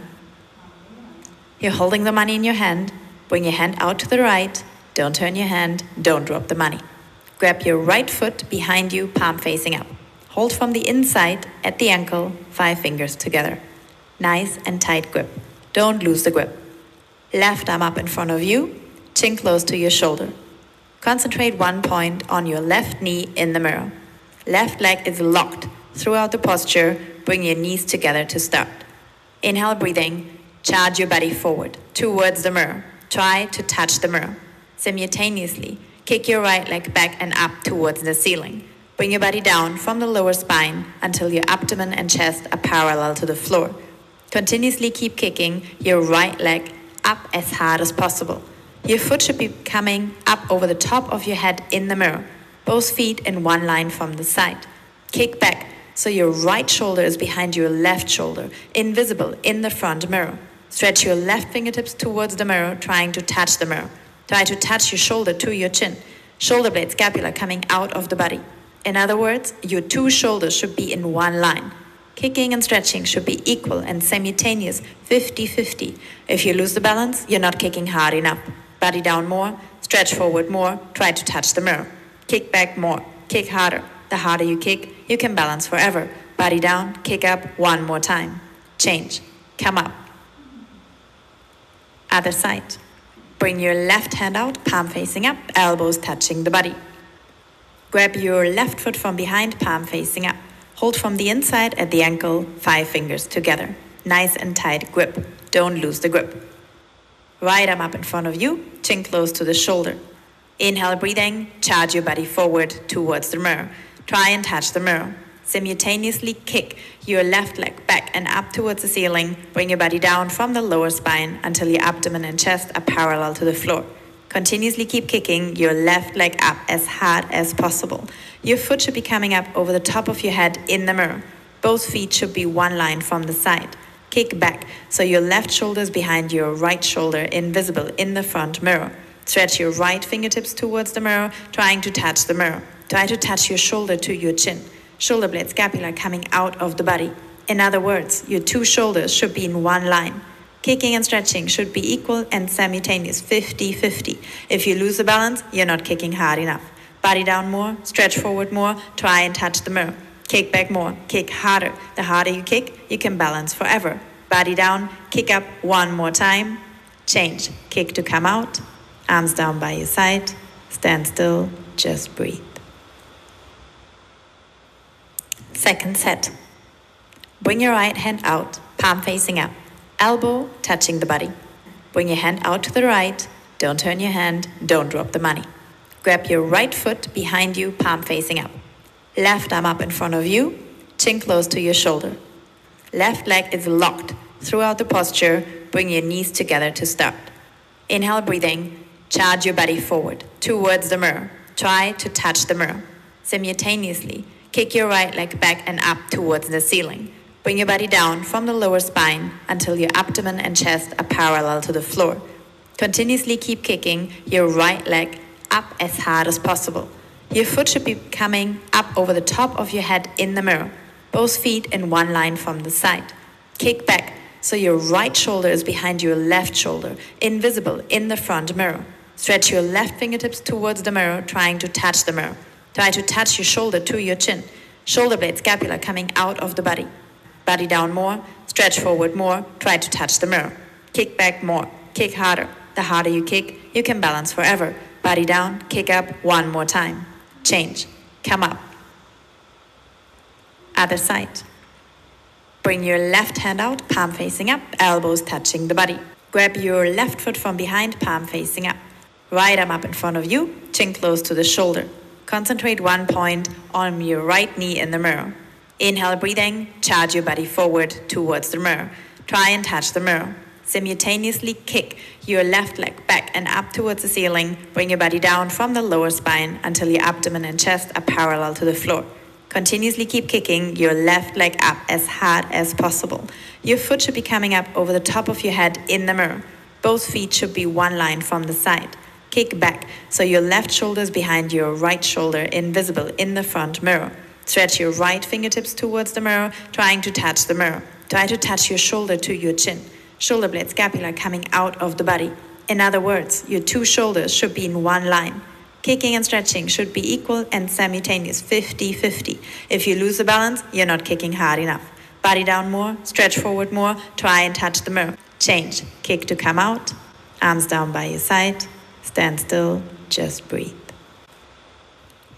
You're holding the money in your hand. Bring your hand out to the right. Don't turn your hand. Don't drop the money. Grab your right foot behind you, palm facing up. Hold from the inside at the ankle, five fingers together. Nice and tight grip. Don't lose the grip. Left arm up in front of you, chin close to your shoulder. Concentrate one point on your left knee in the mirror. Left leg is locked. Throughout the posture, bring your knees together to start. Inhale, breathing. Charge your body forward towards the mirror. Try to touch the mirror. Simultaneously, kick your right leg back and up towards the ceiling. Bring your body down from the lower spine until your abdomen and chest are parallel to the floor. Continuously keep kicking your right leg up as hard as possible. Your foot should be coming up over the top of your head in the mirror, both feet in one line from the side. Kick back so your right shoulder is behind your left shoulder, invisible in the front mirror. Stretch your left fingertips towards the mirror, trying to touch the mirror. Try to touch your shoulder to your chin. Shoulder blade scapula coming out of the body. In other words, your two shoulders should be in one line. Kicking and stretching should be equal and simultaneous, 50 50. If you lose the balance, you're not kicking hard enough. Body down more, stretch forward more, try to touch the mirror. Kick back more, kick harder. The harder you kick, you can balance forever. Body down, kick up one more time. Change, come up. Other side. Bring your left hand out, palm facing up, elbows touching the body. Grab your left foot from behind, palm facing up. Hold from the inside at the ankle, five fingers together. Nice and tight grip. Don't lose the grip. Right arm up in front of you, chin close to the shoulder. Inhale, breathing, charge your body forward towards the mirror. Try and touch the mirror. Simultaneously kick your left leg back and up towards the ceiling. Bring your body down from the lower spine until your abdomen and chest are parallel to the floor. Continuously keep kicking your left leg up as hard as possible. Your foot should be coming up over the top of your head in the mirror. Both feet should be one line from the side. Kick back so your left shoulder is behind your right shoulder, invisible in the front mirror. Stretch your right fingertips towards the mirror, trying to touch the mirror. Try to touch your shoulder to your chin. Shoulder blade scapula coming out of the body. In other words, your two shoulders should be in one line. Kicking and stretching should be equal and simultaneous 50 50. If you lose the balance, you're not kicking hard enough. Body down more, stretch forward more, try and touch the mirror. Kick back more, kick harder. The harder you kick, you can balance forever. Body down, kick up one more time. Change. Kick to come out. Arms down by your side. Stand still, just breathe. Second set. Bring your right hand out, palm facing up, elbow touching the body. Bring your hand out to the right, don't turn your hand, don't drop the money. Grab your right foot behind you, palm facing up. Left arm up in front of you, chin close to your shoulder. Left leg is locked. Throughout the posture, bring your knees together to start. Inhale, breathing, charge your body forward towards the mirror. Try to touch the mirror. Simultaneously, Kick your right leg back and up towards the ceiling. Bring your body down from the lower spine until your abdomen and chest are parallel to the floor. Continuously keep kicking your right leg up as hard as possible. Your foot should be coming up over the top of your head in the mirror, both feet in one line from the side. Kick back so your right shoulder is behind your left shoulder, invisible in the front mirror. Stretch your left fingertips towards the mirror, trying to touch the mirror. Try to touch your shoulder to your chin. Shoulder blade scapula coming out of the body. Body down more, stretch forward more, try to touch the mirror. Kick back more, kick harder. The harder you kick, you can balance forever. Body down, kick up one more time. Change, come up. Other side. Bring your left hand out, palm facing up, elbows touching the body. Grab your left foot from behind, palm facing up. Right arm up in front of you, chin close to the shoulder. Concentrate one point on your right knee in the mirror. Inhale, breathing, charge your body forward towards the mirror. Try and touch the mirror. Simultaneously kick your left leg back and up towards the ceiling. Bring your body down from the lower spine until your abdomen and chest are parallel to the floor. Continuously keep kicking your left leg up as hard as possible. Your foot should be coming up over the top of your head in the mirror. Both feet should be one line from the side. Kick back so your left shoulder is behind your right shoulder, invisible in the front mirror. Stretch your right fingertips towards the mirror, trying to touch the mirror. Try to touch your shoulder to your chin. Shoulder blade scapula coming out of the body. In other words, your two shoulders should be in one line. Kicking and stretching should be equal and simultaneous 50 50. If you lose the balance, you're not kicking hard enough. Body down more, stretch forward more, try and touch the mirror. Change. Kick to come out, arms down by your side, Stand still, just breathe.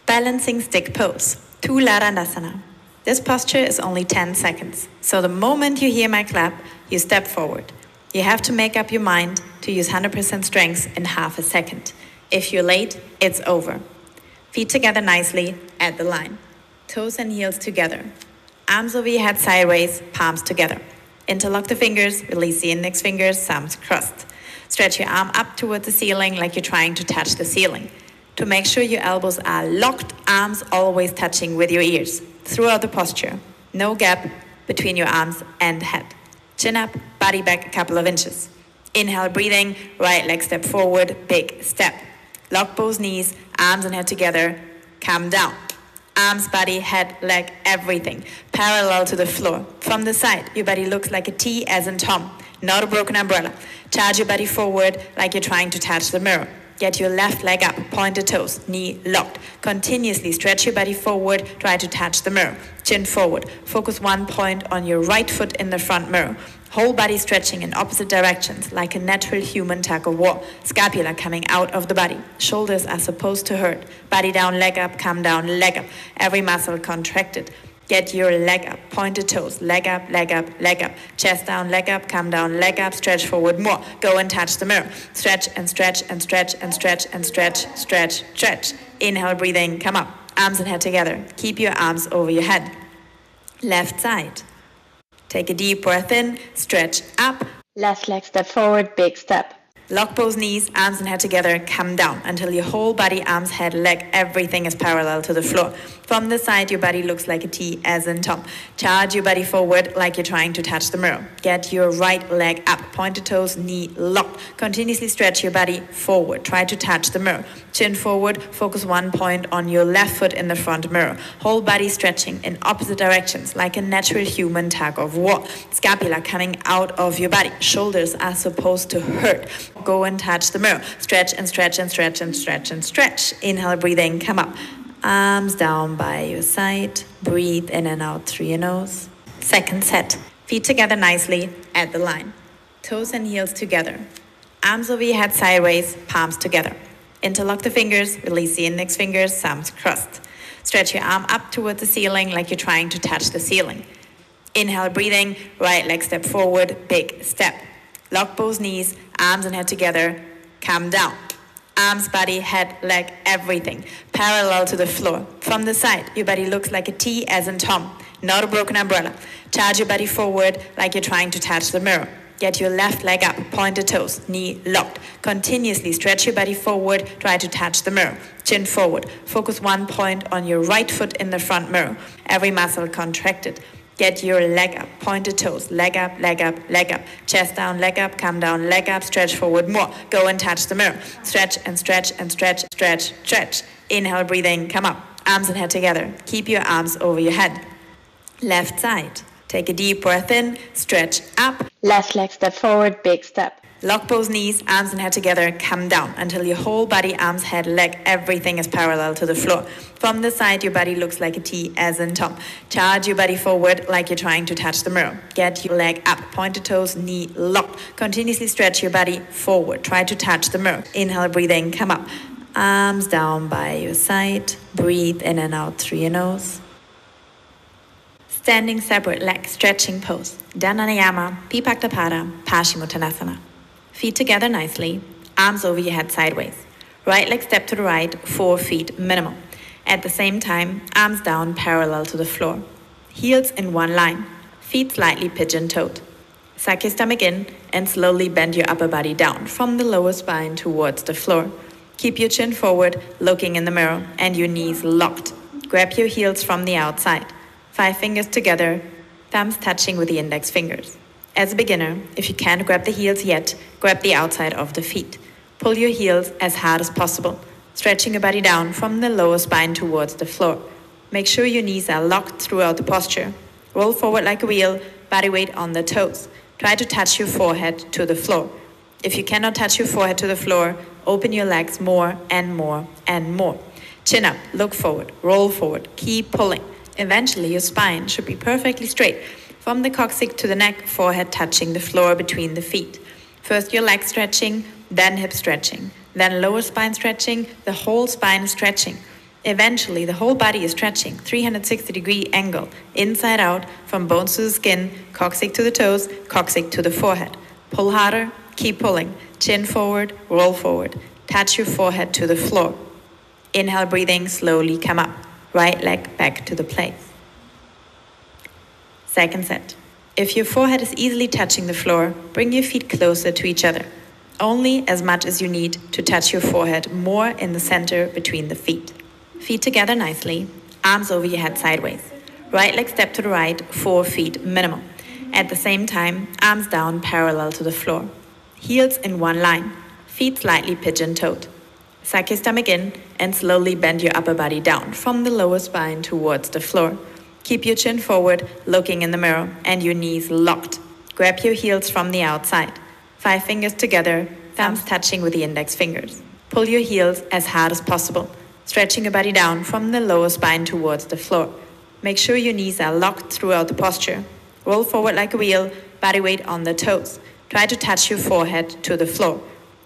Balancing stick pose, Tuladandasana. This posture is only 10 seconds, so the moment you hear my clap, you step forward. You have to make up your mind to use 100% strength in half a second. If you're late, it's over. Feet together nicely at the line. Toes and heels together. Arms over your head sideways, palms together. Interlock the fingers, release the index fingers, thumbs crossed. Stretch your arm up towards the ceiling like you're trying to touch the ceiling. To make sure your elbows are locked, arms always touching with your ears throughout the posture. No gap between your arms and head. Chin up, body back a couple of inches. Inhale, breathing, right leg step forward, big step. Lock both knees, arms and head together. Come down. Arms, body, head, leg, everything. Parallel to the floor. From the side, your body looks like a T as in Tom not a broken umbrella. Charge your body forward like you're trying to touch the mirror. Get your left leg up, pointed toes, knee locked. Continuously stretch your body forward, try to touch the mirror. Chin forward. Focus one point on your right foot in the front mirror. Whole body stretching in opposite directions like a natural human tug of war. Scapula coming out of the body. Shoulders are supposed to hurt. Body down, leg up, come down, leg up. Every muscle contracted. Get your leg up, pointed toes, leg up, leg up, leg up, chest down, leg up, come down, leg up, stretch forward more. Go and touch the mirror. Stretch and stretch and stretch and stretch and stretch, stretch, stretch. Inhale, breathing, come up. Arms and head together. Keep your arms over your head. Left side. Take a deep breath in, stretch up. Left leg step forward, big step. Lock both knees, arms and head together, come down until your whole body, arms, head, leg, everything is parallel to the floor. From the side, your body looks like a T as in Tom. Charge your body forward like you're trying to touch the mirror. Get your right leg up, pointed toes, knee locked. Continuously stretch your body forward. Try to touch the mirror. Chin forward, focus one point on your left foot in the front mirror. Whole body stretching in opposite directions like a natural human tug of war. Scapula coming out of your body. Shoulders are supposed to hurt. Go and touch the mirror. Stretch and stretch and stretch and stretch and stretch. Inhale, breathing, come up. Arms down by your side. Breathe in and out through your nose. Second set. Feet together nicely at the line. Toes and heels together. Arms over your head sideways, palms together. Interlock the fingers, release the index fingers, thumbs crossed. Stretch your arm up towards the ceiling like you're trying to touch the ceiling. Inhale, breathing, right leg step forward, big step. Lock both knees, arms and head together, come down. Arms, body, head, leg, everything. Parallel to the floor. From the side, your body looks like a T as in Tom, not a broken umbrella. Charge your body forward like you're trying to touch the mirror. Get your left leg up, pointed toes, knee locked. Continuously stretch your body forward, try to touch the mirror. Chin forward. Focus one point on your right foot in the front mirror. Every muscle contracted. Get your leg up, pointed toes, leg up, leg up, leg up, chest down, leg up, come down, leg up, stretch forward more. Go and touch the mirror. Stretch and stretch and stretch, stretch, stretch. Inhale, breathing, come up. Arms and head together. Keep your arms over your head. Left side. Take a deep breath in, stretch up. Left leg step forward, big step. Lock both knees, arms and head together, come down until your whole body, arms, head, leg, everything is parallel to the floor. From the side, your body looks like a T as in Tom. Charge your body forward like you're trying to touch the mirror. Get your leg up, pointed toes, knee locked. Continuously stretch your body forward. Try to touch the mirror. Inhale, breathing, come up. Arms down by your side. Breathe in and out through your nose. Standing separate leg stretching pose. Dandayamana, Bibhaktapada, Paschimottanasana. Feet together nicely, arms over your head sideways. Right leg step to the right, four feet minimum. At the same time, arms down parallel to the floor. Heels in one line, feet slightly pigeon toed. Suck your stomach in and slowly bend your upper body down from the lower spine towards the floor. Keep your chin forward, looking in the mirror, and your knees locked. Grab your heels from the outside. Five fingers together, thumbs touching with the index fingers. As a beginner, if you can't grab the heels yet, grab the outside of the feet. Pull your heels as hard as possible, stretching your body down from the lower spine towards the floor. Make sure your knees are locked throughout the posture. Roll forward like a wheel, body weight on the toes. Try to touch your forehead to the floor. If you cannot touch your forehead to the floor, open your legs more and more and more. Chin up, look forward, roll forward, keep pulling. Eventually, your spine should be perfectly straight from the coccyx to the neck, forehead touching the floor between the feet. First your leg stretching, then hip stretching, then lower spine stretching, the whole spine stretching. Eventually, the whole body is stretching, 360 degree angle, inside out, from bones to the skin, coccyx to the toes, coccyx to the forehead. Pull harder, keep pulling. Chin forward, roll forward. Touch your forehead to the floor. Inhale, breathing, slowly come up. Right leg back to the place. Second set. If your forehead is easily touching the floor, bring your feet closer to each other. Only as much as you need to touch your forehead more in the center between the feet. Feet together nicely, arms over your head sideways. Right leg step to the right, four feet minimum. At the same time, arms down parallel to the floor. Heels in one line, feet slightly pigeon toed. Suck your stomach in and slowly bend your upper body down from the lower spine towards the floor. Keep your chin forward, looking in the mirror, and your knees locked. Grab your heels from the outside. Five fingers together, thumbs touching with the index fingers. Pull your heels as hard as possible, stretching your body down from the lower spine towards the floor. Make sure your knees are locked throughout the posture. Roll forward like a wheel, body weight on the toes. Try to touch your forehead to the floor.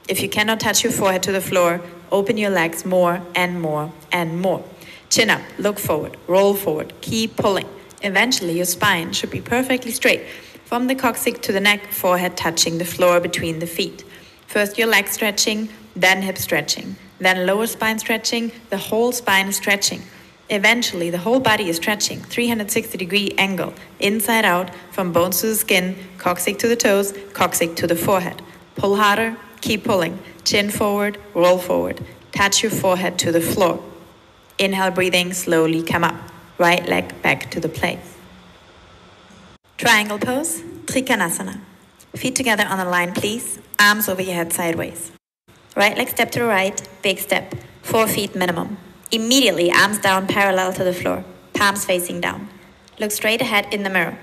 If you cannot touch your forehead to the floor, open your legs more and more and more. Chin up, look forward, roll forward, keep pulling. Eventually, your spine should be perfectly straight from the coccyx to the neck, forehead touching the floor between the feet. First, your leg stretching, then hip stretching, then lower spine stretching, the whole spine stretching. Eventually, the whole body is stretching, 360 degree angle, inside out, from bones to the skin, coccyx to the toes, coccyx to the forehead. Pull harder, keep pulling. Chin forward, roll forward. Touch your forehead to the floor. Inhale, breathing, slowly come up. Right leg back to the place. Triangle pose, Trikonasana. Feet together on the line, please. Arms over your head sideways. Right leg step to the right, big step, four feet minimum. Immediately, arms down parallel to the floor, palms facing down. Look straight ahead in the mirror.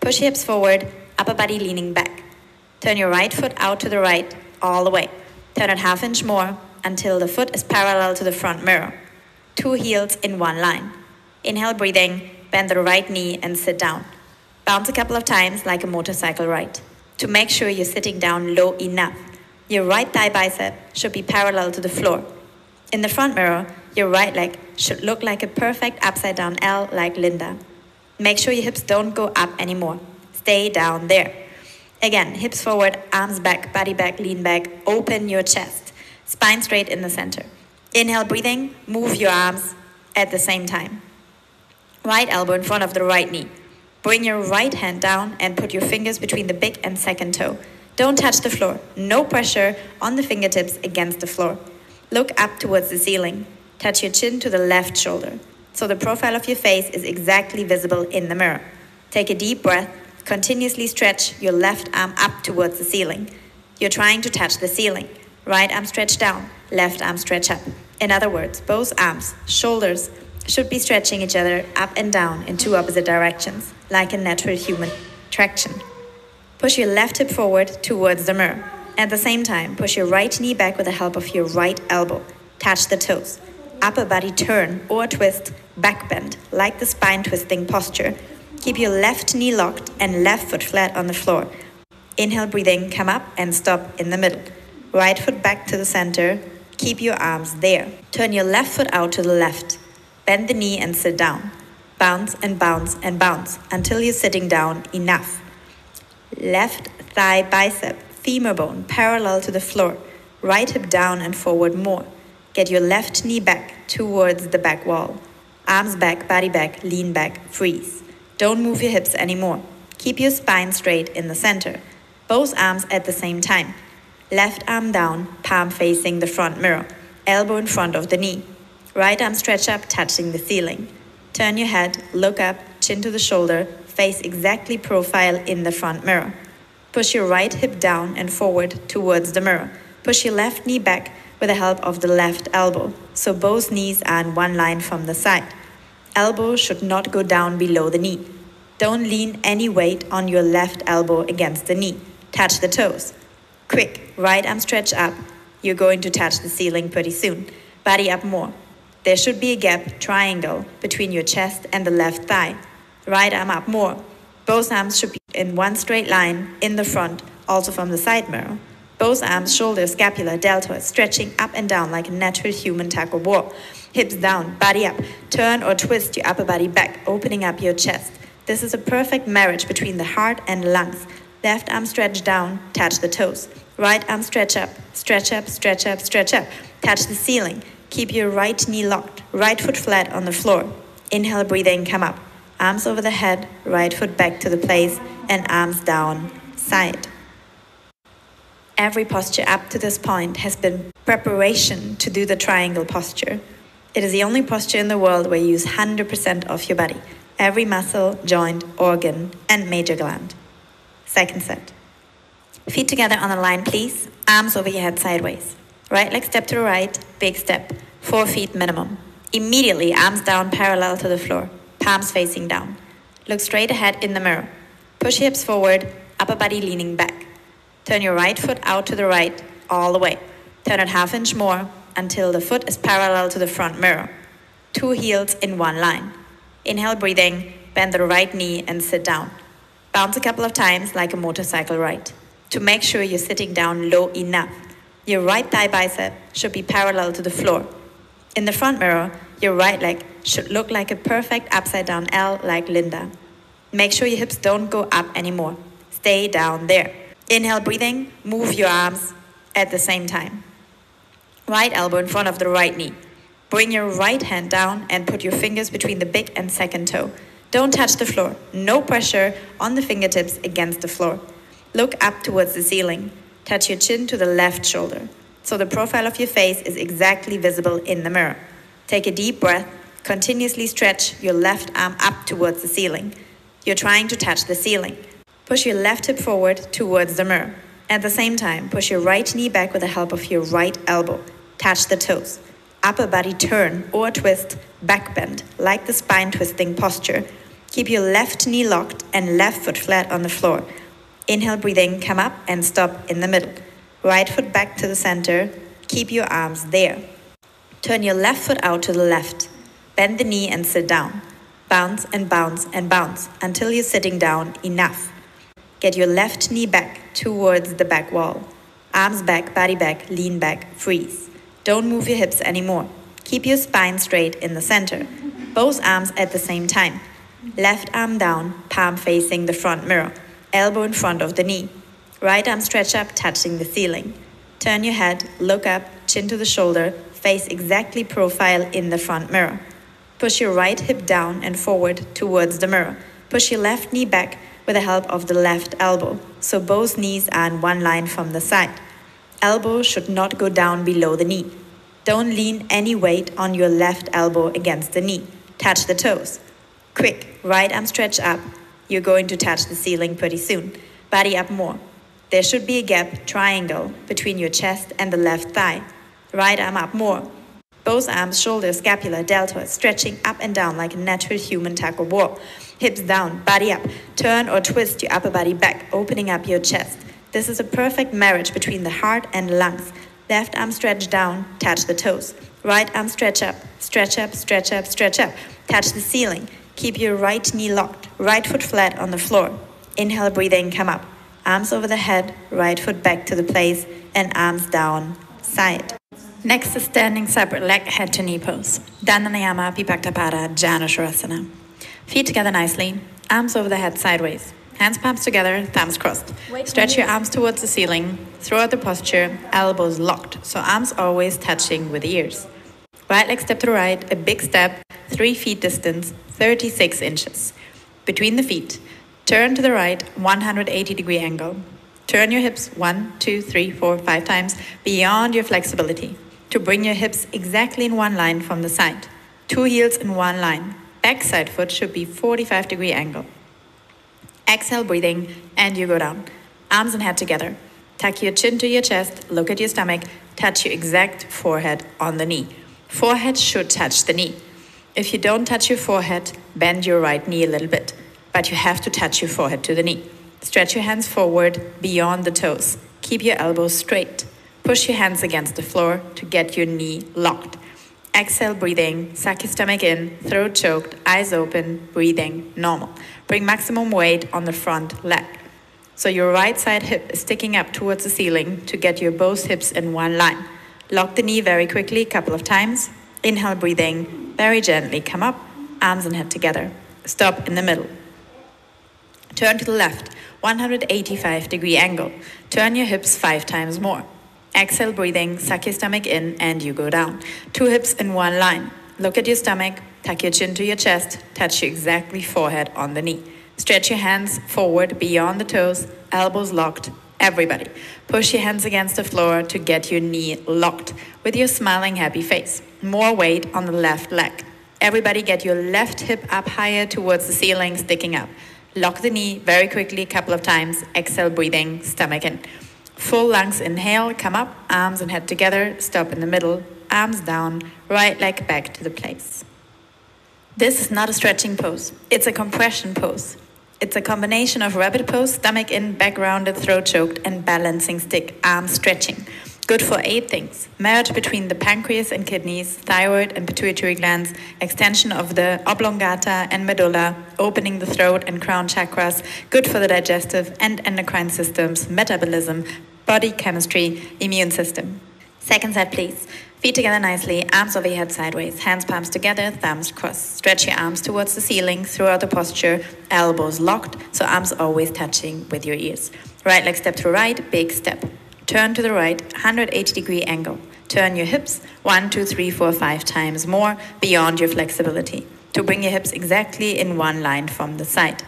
Push hips forward, upper body leaning back. Turn your right foot out to the right, all the way. Turn it half inch more until the foot is parallel to the front mirror. Two heels in one line. Inhale, breathing, bend the right knee and sit down. Bounce a couple of times like a motorcycle ride. To make sure you're sitting down low enough. Your right thigh bicep should be parallel to the floor. In the front mirror, your right leg should look like a perfect upside down L like Linda. Make sure your hips don't go up anymore. Stay down there. Again, hips forward, arms back, body back, lean back, open your chest. Spine straight in the center. Inhale, breathing, move your arms at the same time. Right elbow in front of the right knee. Bring your right hand down and put your fingers between the big and second toe. Don't touch the floor. No pressure on the fingertips against the floor. Look up towards the ceiling. Touch your chin to the left shoulder. So the profile of your face is exactly visible in the mirror. Take a deep breath. Continuously stretch your left arm up towards the ceiling. You're trying to touch the ceiling. Right arm stretch down, left arm stretch up. In other words, both arms, shoulders, should be stretching each other up and down in two opposite directions, like a natural human traction. Push your left hip forward towards the mirror. At the same time, push your right knee back with the help of your right elbow. Touch the toes. Upper body turn or twist, back bend, like the spine twisting posture. Keep your left knee locked and left foot flat on the floor. Inhale, breathing, come up and stop in the middle. Right foot back to the center. Keep your arms there. Turn your left foot out to the left. Bend the knee and sit down. Bounce and bounce and bounce until you're sitting down enough. Left thigh bicep, femur bone parallel to the floor. Right hip down and forward more. Get your left knee back towards the back wall. Arms back, body back, lean back, freeze. Don't move your hips anymore. Keep your spine straight in the center. Both arms at the same time. Left arm down, palm facing the front mirror. Elbow in front of the knee. Right arm stretch up, touching the ceiling. Turn your head, look up, chin to the shoulder, face exactly profile in the front mirror. Push your right hip down and forward towards the mirror. Push your left knee back with the help of the left elbow, so both knees are in one line from the side. Elbow should not go down below the knee. Don't lean any weight on your left elbow against the knee. Touch the toes. Quick, right arm stretch up. You're going to touch the ceiling pretty soon. Body up more. There should be a gap, triangle, between your chest and the left thigh. Right arm up more. Both arms should be in one straight line in the front, also from the side mirror. Both arms, shoulder, scapula, deltoid, stretching up and down like a natural human tug of war. Hips down, body up. Turn or twist your upper body back, opening up your chest. This is a perfect marriage between the heart and lungs. Left arm stretch down, touch the toes. Right arm stretch up, stretch up, stretch up, stretch up. Touch the ceiling. Keep your right knee locked, right foot flat on the floor. Inhale, breathing, come up. Arms over the head, right foot back to the place, and arms down, side. Every posture up to this point has been preparation to do the triangle posture. It is the only posture in the world where you use 100% of your body, every muscle, joint, organ, and major gland. Second set. Feet together on the line, please. Arms over your head sideways. Right leg step to the right, big step, four feet minimum. Immediately, arms down parallel to the floor, palms facing down. Look straight ahead in the mirror. Push hips forward, upper body leaning back. Turn your right foot out to the right, all the way. Turn it half inch more until the foot is parallel to the front mirror. Two heels in one line. Inhale, breathing, bend the right knee and sit down. Bounce a couple of times like a motorcycle ride. To make sure you're sitting down low enough. Your right thigh bicep should be parallel to the floor. In the front mirror, your right leg should look like a perfect upside down L like Linda. Make sure your hips don't go up anymore. Stay down there. Inhale, breathing, move your arms at the same time. Right elbow in front of the right knee. Bring your right hand down and put your fingers between the big and second toe. Don't touch the floor. No pressure on the fingertips against the floor. Look up towards the ceiling. Touch your chin to the left shoulder. So the profile of your face is exactly visible in the mirror. Take a deep breath. Continuously stretch your left arm up towards the ceiling. You're trying to touch the ceiling. Push your left hip forward towards the mirror. At the same time, push your right knee back with the help of your right elbow. Touch the toes. Upper body turn or twist, back bend, like the spine twisting posture. Keep your left knee locked and left foot flat on the floor. Inhale, breathing, come up and stop in the middle. Right foot back to the center. Keep your arms there. Turn your left foot out to the left. Bend the knee and sit down. Bounce and bounce and bounce until you're sitting down enough. Get your left knee back towards the back wall. Arms back, body back, lean back, freeze. Don't move your hips anymore. Keep your spine straight in the center. Both arms at the same time. Left arm down, palm facing the front mirror. Elbow in front of the knee. Right arm stretch up, touching the ceiling. Turn your head, look up, chin to the shoulder, face exactly profile in the front mirror. Push your right hip down and forward towards the mirror. Push your left knee back with the help of the left elbow, so both knees are in one line from the side. Elbow should not go down below the knee. Don't lean any weight on your left elbow against the knee. Touch the toes. Quick, right arm stretch up. You're going to touch the ceiling pretty soon. Body up more. There should be a gap, triangle, between your chest and the left thigh. Right arm up more. Both arms, shoulder, scapula, deltoid, stretching up and down like a natural human tug of war. Hips down, body up. Turn or twist your upper body back, opening up your chest. This is a perfect marriage between the heart and lungs. Left arm stretch down, touch the toes. Right arm stretch up, stretch up, stretch up, stretch up. Touch the ceiling. Keep your right knee locked, right foot flat on the floor. Inhale, breathing, come up. Arms over the head, right foot back to the place, and arms down, side. Next is standing separate leg head to knee pose. Dandayamana Vibhaktapada Janu Shirasana. Feet together nicely, arms over the head sideways. Hands palms together, thumbs crossed. Stretch your arms towards the ceiling. Throw out the posture, elbows locked, so arms always touching with the ears. Right leg step to right, a big step, 3 feet distance, 36 inches. Between the feet, turn to the right, 180 degree angle. Turn your hips one, two, three, four, five times beyond your flexibility to bring your hips exactly in one line from the side. Two heels in one line. Backside foot should be 45 degree angle. Exhale, breathing, and you go down. Arms and head together. Tuck your chin to your chest, look at your stomach, touch your exact forehead on the knee. Forehead should touch the knee. If you don't touch your forehead, bend your right knee a little bit, but you have to touch your forehead to the knee. Stretch your hands forward beyond the toes. Keep your elbows straight. Push your hands against the floor to get your knee locked. Exhale, breathing, suck your stomach in, throat choked, eyes open, breathing normal. Bring maximum weight on the front leg. So your right side hip is sticking up towards the ceiling to get your both hips in one line. Lock the knee very quickly, a couple of times. Inhale, breathing, very gently come up, arms and head together. Stop in the middle. Turn to the left, 185 degree angle. Turn your hips five times more. Exhale, breathing, suck your stomach in, and you go down. Two hips in one line. Look at your stomach, tuck your chin to your chest, touch your exactly forehead on the knee. Stretch your hands forward beyond the toes, elbows locked. Everybody, push your hands against the floor to get your knee locked with your smiling, happy face. More weight on the left leg. Everybody, get your left hip up higher towards the ceiling, sticking up. Lock the knee very quickly, a couple of times. Exhale, breathing, stomach in. Full lungs inhale, come up, arms and head together, stop in the middle, arms down, right leg back to the place. This is not a stretching pose, it's a compression pose. It's a combination of rabbit pose, stomach in, back rounded, throat choked, and balancing stick, arm stretching. Good for eight things marriage between the pancreas and kidneys, thyroid and pituitary glands, extension of the oblongata and medulla, opening the throat and crown chakras, good for the digestive and endocrine systems, metabolism, body chemistry, immune system. Second set, please. Feet together nicely, arms over your head sideways, hands palms together, thumbs crossed. Stretch your arms towards the ceiling throughout the posture, elbows locked, so arms always touching with your ears. Right leg step to right, big step. Turn to the right, 180 degree angle. Turn your hips one, two, three, four, five times more beyond your flexibility to bring your hips exactly in one line from the side.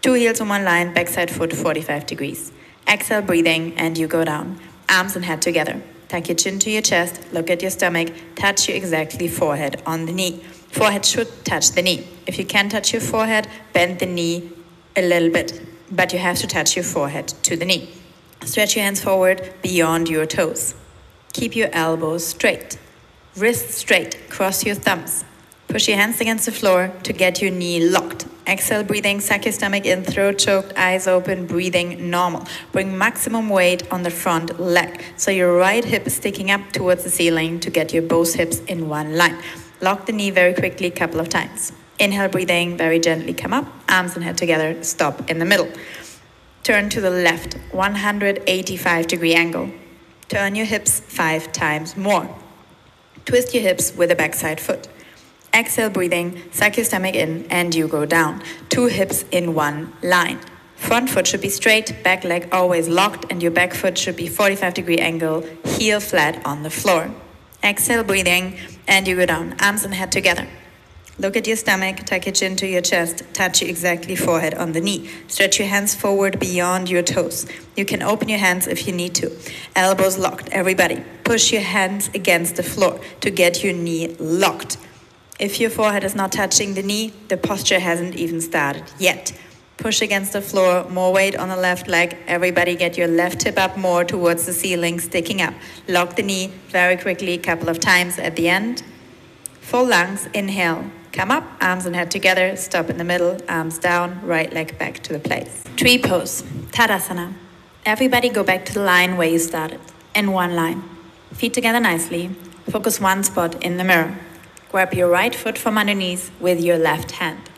Two heels on one line, backside foot 45 degrees. Exhale, breathing, and you go down. Arms and head together. Tuck your chin to your chest, look at your stomach, touch your exactly forehead on the knee. Forehead should touch the knee. If you can touch your forehead, bend the knee a little bit, but you have to touch your forehead to the knee. Stretch your hands forward beyond your toes. Keep your elbows straight. Wrists straight. Cross your thumbs. Push your hands against the floor to get your knee locked. Exhale, breathing, suck your stomach in, throat choked, eyes open, breathing normal. Bring maximum weight on the front leg. So your right hip is sticking up towards the ceiling to get your both hips in one line. Lock the knee very quickly, a couple of times. Inhale, breathing, very gently come up, arms and head together, stop in the middle. Turn to the left, 185 degree angle. Turn your hips five times more. Twist your hips with the backside foot. Exhale, breathing, suck your stomach in, and you go down. Two hips in one line. Front foot should be straight, back leg always locked, and your back foot should be 45 degree angle, heel flat on the floor. Exhale, breathing, and you go down. Arms and head together. Look at your stomach, tuck your chin to your chest, touch your exactly forehead on the knee. Stretch your hands forward beyond your toes. You can open your hands if you need to. Elbows locked, everybody. Push your hands against the floor to get your knee locked. If your forehead is not touching the knee, the posture hasn't even started yet. Push against the floor, more weight on the left leg. Everybody get your left hip up more towards the ceiling, sticking up. Lock the knee very quickly, a couple of times at the end. Full lungs, inhale. Come up, arms and head together, stop in the middle, arms down, right leg back to the place. Tree pose, Tadasana. Everybody go back to the line where you started, in one line. Feet together nicely, focus one spot in the mirror. Grab your right foot from underneath with your left hand.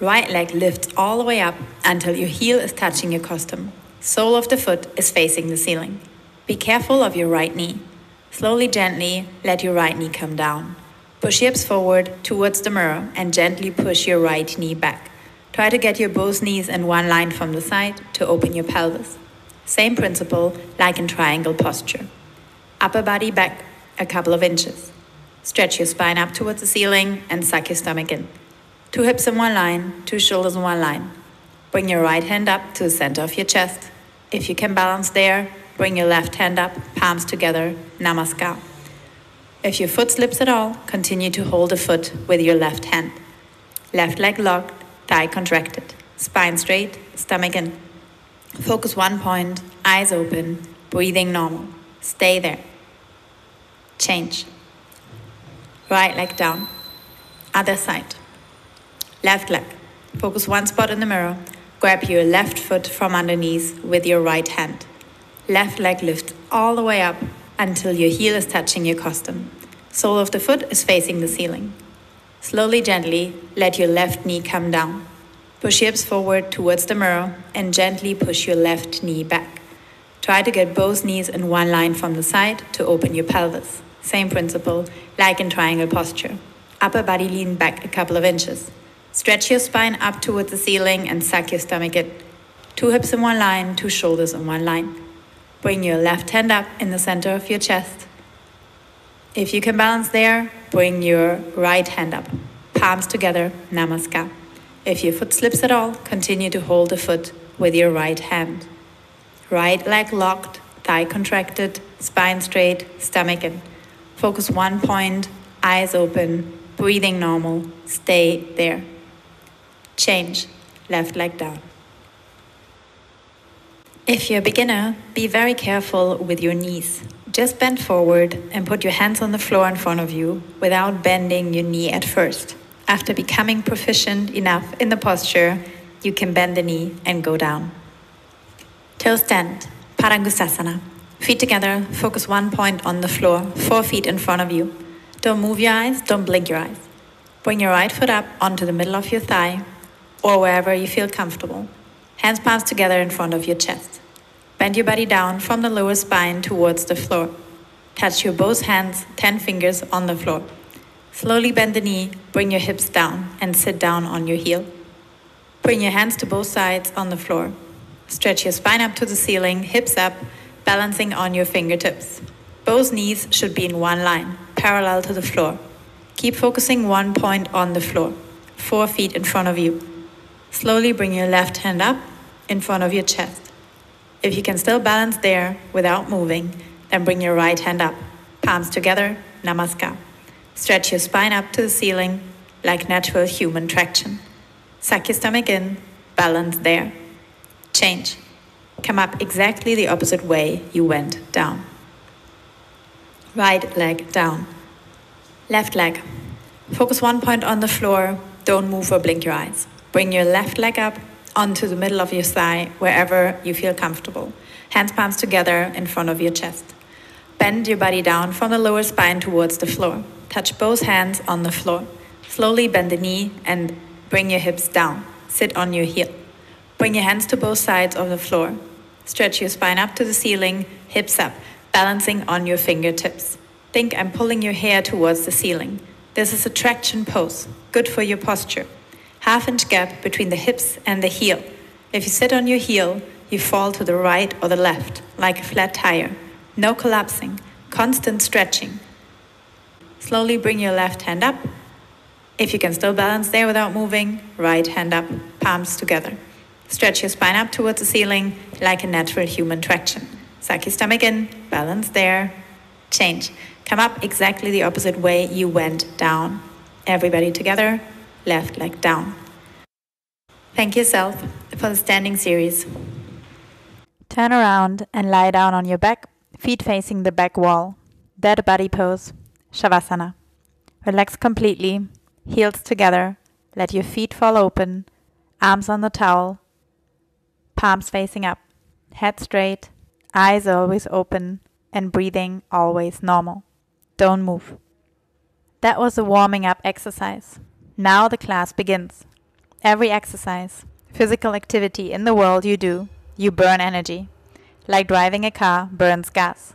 Right leg lifts all the way up until your heel is touching your costume. Sole of the foot is facing the ceiling. Be careful of your right knee. Slowly, gently, let your right knee come down. Push hips forward towards the mirror and gently push your right knee back. Try to get your both knees in one line from the side to open your pelvis. Same principle like in triangle posture. Upper body back a couple of inches. Stretch your spine up towards the ceiling and suck your stomach in. Two hips in one line, two shoulders in one line. Bring your right hand up to the center of your chest. If you can balance there, bring your left hand up, palms together, namaskar. If your foot slips at all, continue to hold the foot with your left hand. Left leg locked, thigh contracted, spine straight, stomach in. Focus one point, eyes open, breathing normal. Stay there. Change. Right leg down. Other side. Left leg. Focus one spot in the mirror. Grab your left foot from underneath with your right hand. Left leg lift all the way up until your heel is touching your costume. Sole of the foot is facing the ceiling. Slowly, gently, let your left knee come down. Push hips forward towards the mirror and gently push your left knee back. Try to get both knees in one line from the side to open your pelvis. Same principle, like in triangle posture. Upper body lean back a couple of inches. Stretch your spine up towards the ceiling and suck your stomach in. Two hips in one line, two shoulders in one line. Bring your left hand up in the center of your chest. If you can balance there, bring your right hand up. Palms together, namaskar. If your foot slips at all, continue to hold the foot with your right hand. Right leg locked, thigh contracted, spine straight, stomach in. Focus one point, eyes open, breathing normal. Stay there. Change, left leg down. If you're a beginner, be very careful with your knees. Just bend forward and put your hands on the floor in front of you without bending your knee at first. After becoming proficient enough in the posture, you can bend the knee and go down. Till stand, Padangusthasana. Feet together, focus one point on the floor, four feet in front of you. Don't move your eyes, don't blink your eyes. Bring your right foot up onto the middle of your thigh or wherever you feel comfortable. Hands palms together in front of your chest. Bend your body down from the lower spine towards the floor. Touch your both hands, 10 fingers on the floor. Slowly bend the knee, bring your hips down, and sit down on your heel. Bring your hands to both sides on the floor. Stretch your spine up to the ceiling, hips up, balancing on your fingertips. Both knees should be in one line, parallel to the floor. Keep focusing one point on the floor, four feet in front of you. Slowly bring your left hand up in front of your chest. If you can still balance there without moving, then bring your right hand up, palms together, namaskar. Stretch your spine up to the ceiling like natural human traction. Suck your stomach in, balance there. Change. Come up exactly the opposite way you went down. Right leg down. Left leg. Focus one point on the floor. Don't move or blink your eyes. Bring your left leg up onto the middle of your thigh, wherever you feel comfortable. Hands palms together in front of your chest. Bend your body down from the lower spine towards the floor. Touch both hands on the floor. Slowly bend the knee and bring your hips down. Sit on your heel. Bring your hands to both sides of the floor. Stretch your spine up to the ceiling, hips up, balancing on your fingertips. Think I'm pulling your hair towards the ceiling. This is a traction pose, good for your posture half inch gap between the hips and the heel. If you sit on your heel, you fall to the right or the left, like a flat tire. No collapsing, constant stretching. Slowly bring your left hand up. If you can still balance there without moving, right hand up, palms together. Stretch your spine up towards the ceiling like a natural human traction. Suck your stomach in, balance there, change. Come up exactly the opposite way you went down. Everybody together, left leg down. Thank yourself for the standing series. Turn around and lie down on your back, feet facing the back wall. Dead body pose, Shavasana. Relax completely, heels together, let your feet fall open, arms on the towel, palms facing up, head straight, eyes always open, and breathing always normal. Don't move. That was a warming up exercise. Now the class begins. Every exercise, physical activity in the world you do, you burn energy. Like driving a car burns gas.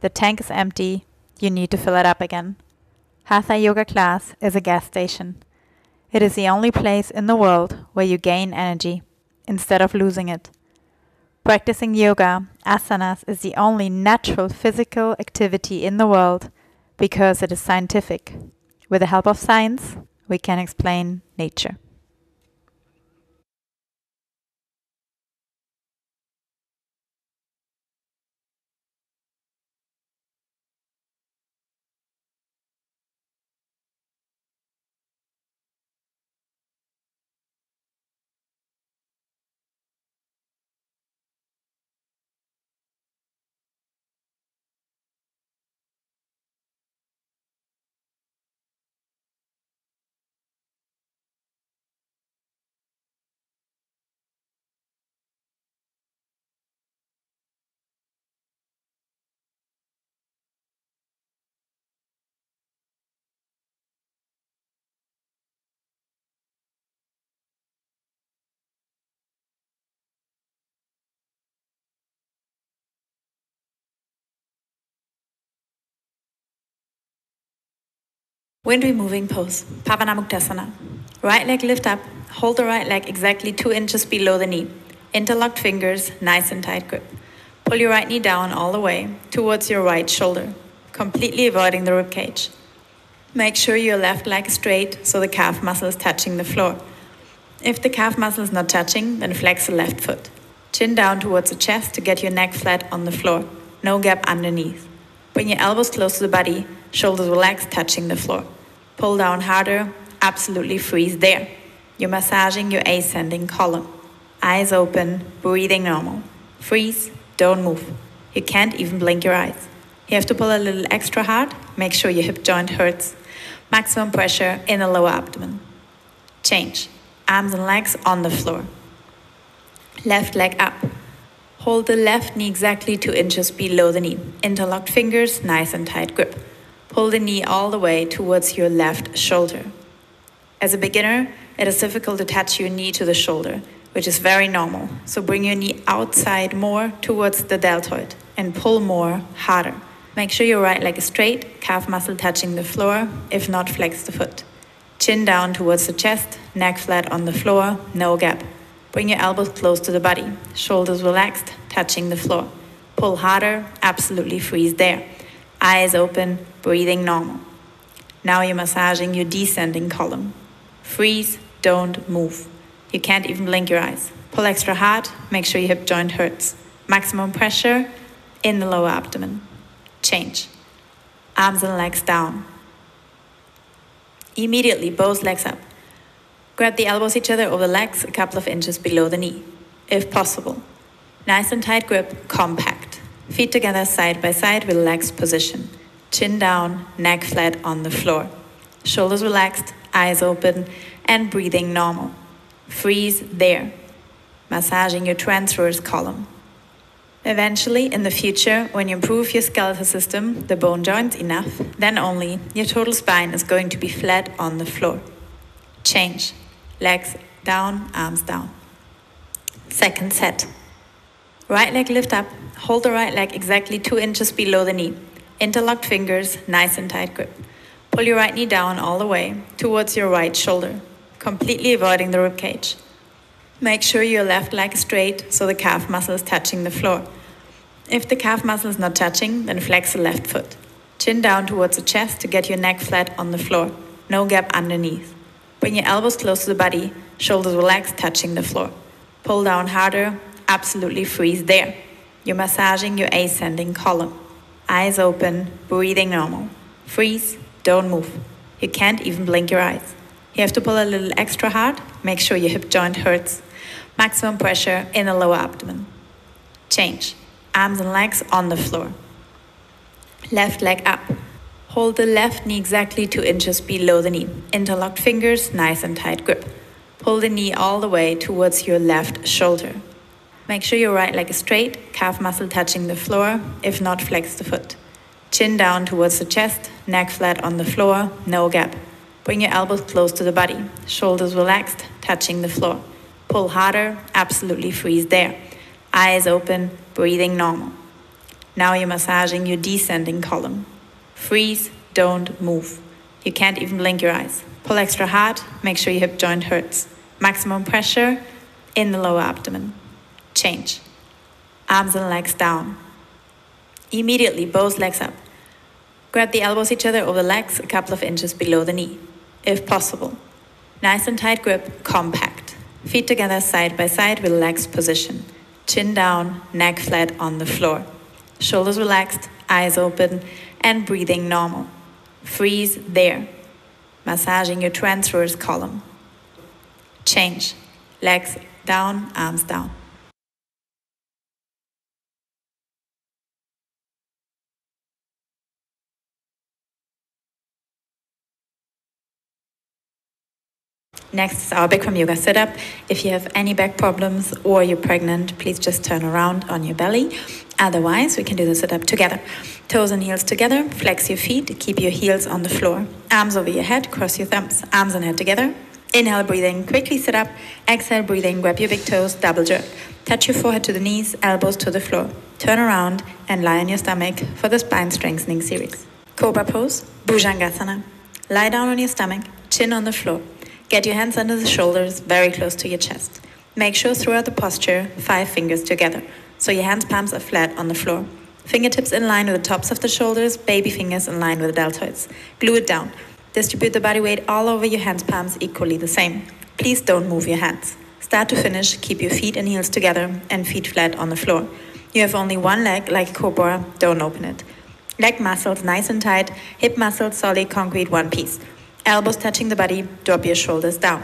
The tank is empty, you need to fill it up again. Hatha Yoga class is a gas station. It is the only place in the world where you gain energy instead of losing it. Practicing yoga, asanas, is the only natural physical activity in the world because it is scientific. With the help of science, we can explain nature. Wind removing pose, Pavanamuktasana. Right leg lift up, hold the right leg exactly two inches below the knee. Interlocked fingers, nice and tight grip. Pull your right knee down all the way towards your right shoulder, completely avoiding the rib cage. Make sure your left leg is straight so the calf muscle is touching the floor. If the calf muscle is not touching, then flex the left foot. Chin down towards the chest to get your neck flat on the floor. No gap underneath. Bring your elbows close to the body, shoulders relaxed, touching the floor. Pull down harder, absolutely freeze there. You're massaging your ascending column. Eyes open, breathing normal. Freeze, don't move. You can't even blink your eyes. You have to pull a little extra hard, make sure your hip joint hurts. Maximum pressure in the lower abdomen. Change. Arms and legs on the floor. Left leg up. Hold the left knee exactly two inches below the knee. Interlocked fingers, nice and tight grip. Pull the knee all the way towards your left shoulder. As a beginner, it is difficult to touch your knee to the shoulder, which is very normal. So bring your knee outside more towards the deltoid and pull more harder. Make sure your right leg is straight, calf muscle touching the floor, if not, flex the foot. Chin down towards the chest, neck flat on the floor, no gap. Bring your elbows close to the body, shoulders relaxed, touching the floor. Pull harder, absolutely freeze there. Eyes open, breathing normal. Now you're massaging your descending column. Freeze, don't move. You can't even blink your eyes. Pull extra hard, make sure your hip joint hurts. Maximum pressure in the lower abdomen. Change. Arms and legs down. Immediately, both legs up. Grab the elbows each other over the legs a couple of inches below the knee, if possible. Nice and tight grip, compact. Feet together side by side, relaxed position. Chin down, neck flat on the floor. Shoulders relaxed, eyes open, and breathing normal. Freeze there. Massaging your transverse column. Eventually, in the future, when you improve your skeletal system, the bone joints enough, then only your total spine is going to be flat on the floor. Change. Legs down, arms down. Second set. Right leg lift up. Hold the right leg exactly two inches below the knee. Interlocked fingers, nice and tight grip. Pull your right knee down all the way towards your right shoulder, completely avoiding the rib cage. Make sure your left leg is straight so the calf muscle is touching the floor. If the calf muscle is not touching, then flex the left foot. Chin down towards the chest to get your neck flat on the floor. No gap underneath. Bring your elbows close to the body, shoulders relaxed, touching the floor. Pull down harder, absolutely freeze there. You're massaging your ascending column. Eyes open, breathing normal. Freeze, don't move. You can't even blink your eyes. You have to pull a little extra hard, make sure your hip joint hurts. Maximum pressure in the lower abdomen. Change. Arms and legs on the floor. Left leg up. Hold the left knee exactly two inches below the knee. Interlocked fingers, nice and tight grip. Pull the knee all the way towards your left shoulder. Make sure your right leg is straight, calf muscle touching the floor, if not, flex the foot. Chin down towards the chest, neck flat on the floor, no gap. Bring your elbows close to the body, shoulders relaxed, touching the floor. Pull harder, absolutely freeze there. Eyes open, breathing normal. Now you're massaging your descending column. Freeze, don't move. You can't even blink your eyes. Pull extra hard, make sure your hip joint hurts. Maximum pressure in the lower abdomen. Change. Arms and legs down. Immediately, both legs up. Grab the elbows each other over the legs a couple of inches below the knee if possible. Nice and tight grip, compact. Feet together side by side, relaxed position. Chin down, neck flat on the floor. Shoulders relaxed, eyes open, and breathing normal. Freeze there. Massaging your transverse column. Change. Legs down, arms down. Next is our Bikram Yoga sit-up. If you have any back problems or you're pregnant, please just turn around on your belly. Otherwise, we can do the sit-up together. Toes and heels together, flex your feet, keep your heels on the floor. Arms over your head, cross your thumbs, arms and head together. Inhale, breathing, quickly sit up. Exhale, breathing, grab your big toes, double jerk. Touch your forehead to the knees, elbows to the floor. Turn around and lie on your stomach for the spine strengthening series. Cobra pose, Bhujangasana. Lie down on your stomach, chin on the floor. Get your hands under the shoulders, very close to your chest. Make sure throughout the posture, five fingers together, so your hands palms are flat on the floor. Fingertips in line with the tops of the shoulders, baby fingers in line with the deltoids. Glue it down. Distribute the body weight all over your hands palms equally the same. Please don't move your hands. Start to finish, keep your feet and heels together and feet flat on the floor. You have only one leg, like cobra, don't open it. Leg muscles nice and tight, hip muscles solid concrete one piece. Elbows touching the body, drop your shoulders down.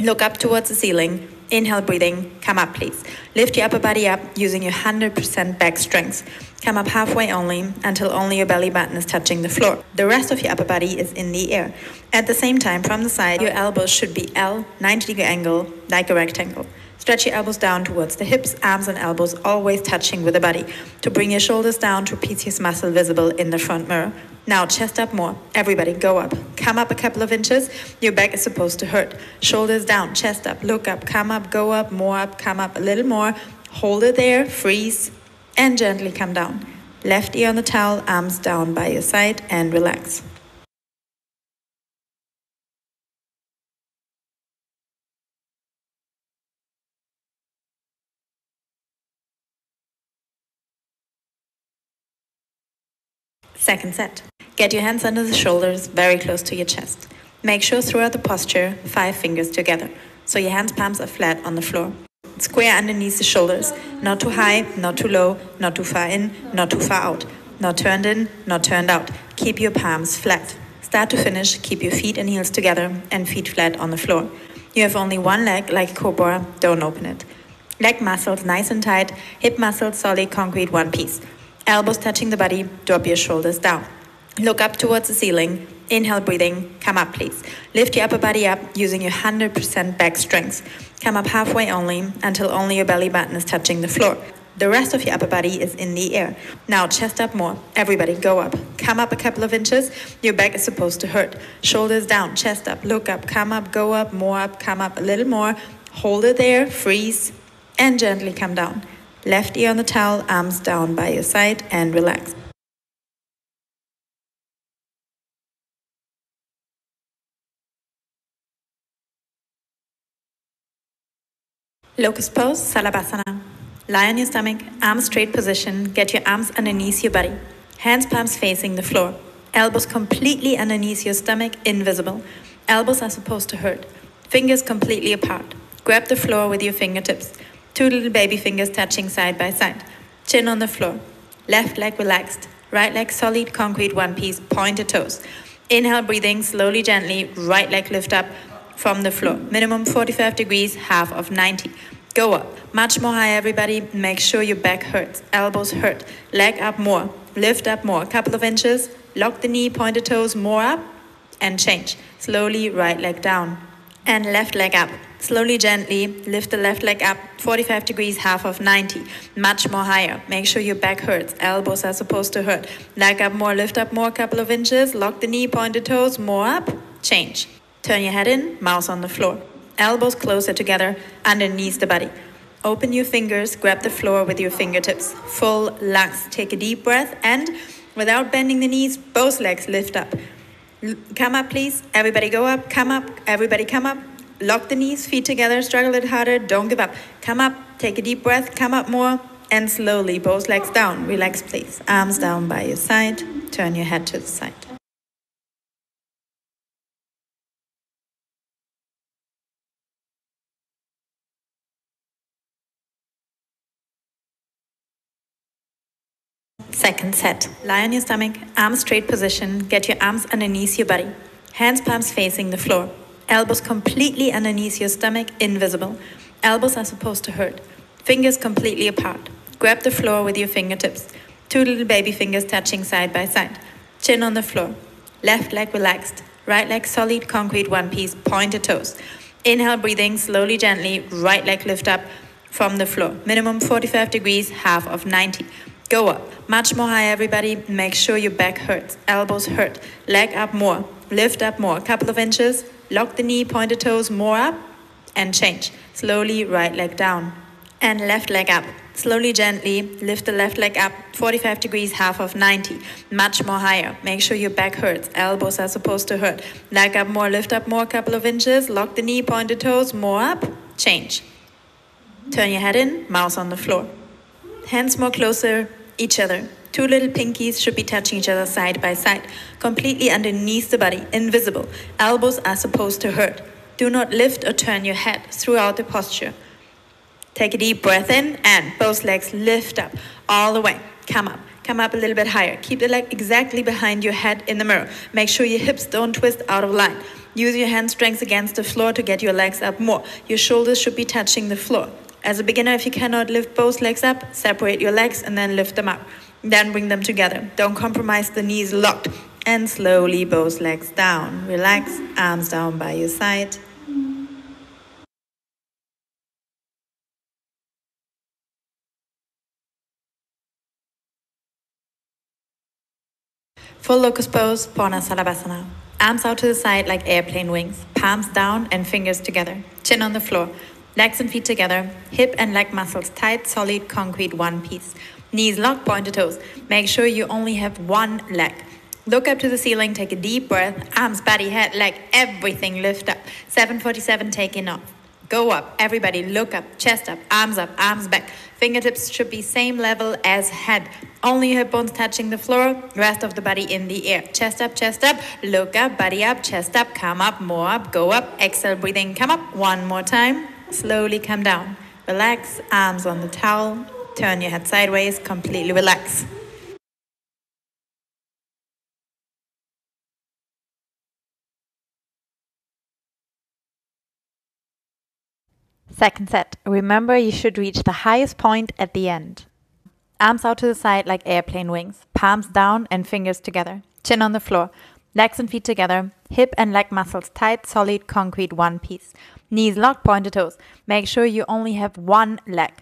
Look up towards the ceiling. Inhale, breathing. Come up, please. Lift your upper body up using your 100% back strength. Come up halfway only until only your belly button is touching the floor. The rest of your upper body is in the air. At the same time, from the side, your elbows should be L, 90 degree angle, like a rectangle. Stretch your elbows down towards the hips, arms and elbows always touching with the body. To bring your shoulders down, trapezius muscle visible in the front mirror. Now chest up more. Everybody go up. Come up a couple of inches. Your back is supposed to hurt. Shoulders down, chest up, look up, come up, go up, more up, come up a little more. Hold it there, freeze, and gently come down. Left ear on the towel, arms down by your side, and relax. Second set. Get your hands under the shoulders, very close to your chest. Make sure throughout the posture, five fingers together, so your hands palms are flat on the floor. Square underneath the shoulders, not too high, not too low, not too far in, not too far out. Not turned in, not turned out. Keep your palms flat. Start to finish, keep your feet and heels together and feet flat on the floor. You have only one leg, like Cobra, don't open it. Leg muscles nice and tight, hip muscles solid concrete one piece. Elbows touching the body, drop your shoulders down. Look up towards the ceiling. Inhale, breathing. Come up, please. Lift your upper body up using your 100% back strength. Come up halfway only until only your belly button is touching the floor. The rest of your upper body is in the air. Now chest up more. Everybody go up. Come up a couple of inches. Your back is supposed to hurt. Shoulders down, chest up, look up, come up, go up, more up, come up a little more. Hold it there, freeze, and gently come down. Left ear on the towel, arms down by your side, and relax. Locust pose, Salabhasana. Lie on your stomach, arms straight position, get your arms underneath your body. Hands palms facing the floor. Elbows completely underneath your stomach, invisible. Elbows are supposed to hurt. Fingers completely apart. Grab the floor with your fingertips. Two little baby fingers touching side by side. Chin on the floor. Left leg relaxed. Right leg solid concrete one piece, pointed toes. Inhale, breathing slowly, gently. Right leg lift up from the floor. Minimum 45 degrees, half of 90. Go up. Much more high, everybody. Make sure your back hurts. Elbows hurt. Leg up more. Lift up more. A couple of inches. Lock the knee, pointed toes more up. And change. Slowly, right leg down. And left leg up. Slowly, gently, lift the left leg up 45 degrees, half of 90. Much more higher. Make sure your back hurts. Elbows are supposed to hurt. Leg up more, lift up more, couple of inches. Lock the knee, pointed toes, more up. Change. Turn your head in, mouse on the floor. Elbows closer together, underneath the body. Open your fingers, grab the floor with your fingertips. Full lungs. Take a deep breath and, without bending the knees, both legs lift up. Come up, please. Everybody go up. Come up. Everybody come up. Lock the knees, feet together, struggle it harder, don't give up. Come up, take a deep breath, come up more, and slowly, both legs down. Relax, please. Arms down by your side, turn your head to the side. Second set. Lie on your stomach, arms straight position, get your arms underneath your body. Hands palms facing the floor. Elbows completely underneath your stomach, invisible. Elbows are supposed to hurt. Fingers completely apart. Grab the floor with your fingertips. Two little baby fingers touching side by side. Chin on the floor. Left leg relaxed. Right leg solid concrete one piece, pointed toes. Inhale, breathing slowly, gently. Right leg lift up from the floor. Minimum 45 degrees, half of 90. Go up. Much more high, everybody. Make sure your back hurts. Elbows hurt. Leg up more. Lift up more. Couple of inches. Lock the knee, pointed toes more up and change. Slowly, right leg down and left leg up. Slowly, gently, lift the left leg up 45 degrees, half of 90. Much more higher. Make sure your back hurts. Elbows are supposed to hurt. Leg up more, lift up more, couple of inches. Lock the knee, pointed toes more up. Change. Turn your head in, mouse on the floor. Hands more closer, each other. Two little pinkies should be touching each other side by side, completely underneath the body, invisible. Elbows are supposed to hurt. Do not lift or turn your head throughout the posture. Take a deep breath in and both legs lift up all the way. Come up. Come up a little bit higher. Keep the leg exactly behind your head in the mirror. Make sure your hips don't twist out of line. Use your hand strength against the floor to get your legs up more. Your shoulders should be touching the floor. As a beginner, if you cannot lift both legs up, separate your legs and then lift them up. Then bring them together. Don't compromise the knees locked. And slowly both legs down. Relax, arms down by your side. Full locust pose, Poorna Arms out to the side like airplane wings, palms down and fingers together, chin on the floor legs and feet together, hip and leg muscles tight, solid, concrete, one piece. Knees locked, pointed toes. Make sure you only have one leg. Look up to the ceiling, take a deep breath, arms, body, head, leg, everything lift up. 747 taking off. Go up, everybody look up, chest up, arms up, arms back. Fingertips should be same level as head. Only hip bones touching the floor, rest of the body in the air. Chest up, chest up, look up, body up, chest up, come up, more up, go up, exhale, breathing, come up. One more time, slowly come down. Relax, arms on the towel, turn your head sideways, completely relax. Second set. Remember you should reach the highest point at the end. Arms out to the side like airplane wings, palms down and fingers together, chin on the floor, legs and feet together, hip and leg muscles tight, solid, concrete, one piece. Knees locked, pointed toes. Make sure you only have one leg.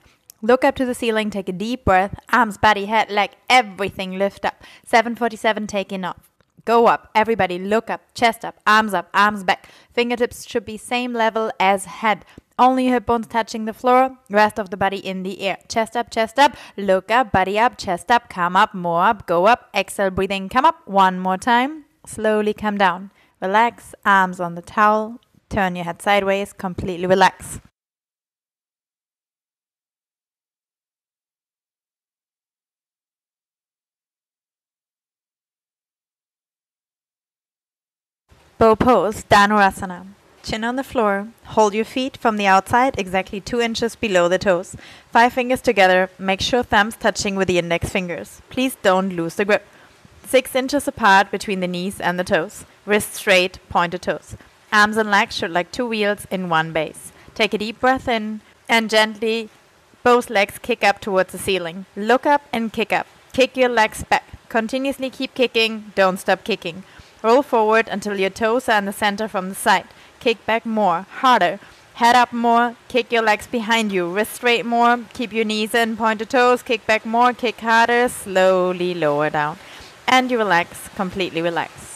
Look up to the ceiling, take a deep breath, arms, body, head, leg, everything lift up. 747 taking off. Go up, everybody look up, chest up, arms up, arms back. Fingertips should be same level as head. Only hip bones touching the floor, rest of the body in the air. Chest up, chest up, look up, body up, chest up, come up, more up, go up, exhale, breathing, come up. One more time. Slowly come down. Relax, arms on the towel, turn your head sideways, completely relax. Bow pose, Dhanurasana. Chin on the floor. Hold your feet from the outside exactly 2 inches below the toes. Five fingers together. Make sure thumbs touching with the index fingers. Please don't lose the grip. 6 inches apart between the knees and the toes. Wrists straight, pointed toes. Arms and legs should like two wheels in one base. Take a deep breath in and gently both legs kick up towards the ceiling. Look up and kick up. Kick your legs back. Continuously keep kicking. Don't stop kicking. Roll forward until your toes are in the center from the side kick back more, harder. Head up more, kick your legs behind you, wrist straight more, keep your knees in, point your toes, kick back more, kick harder, slowly lower down. And you relax, completely relax.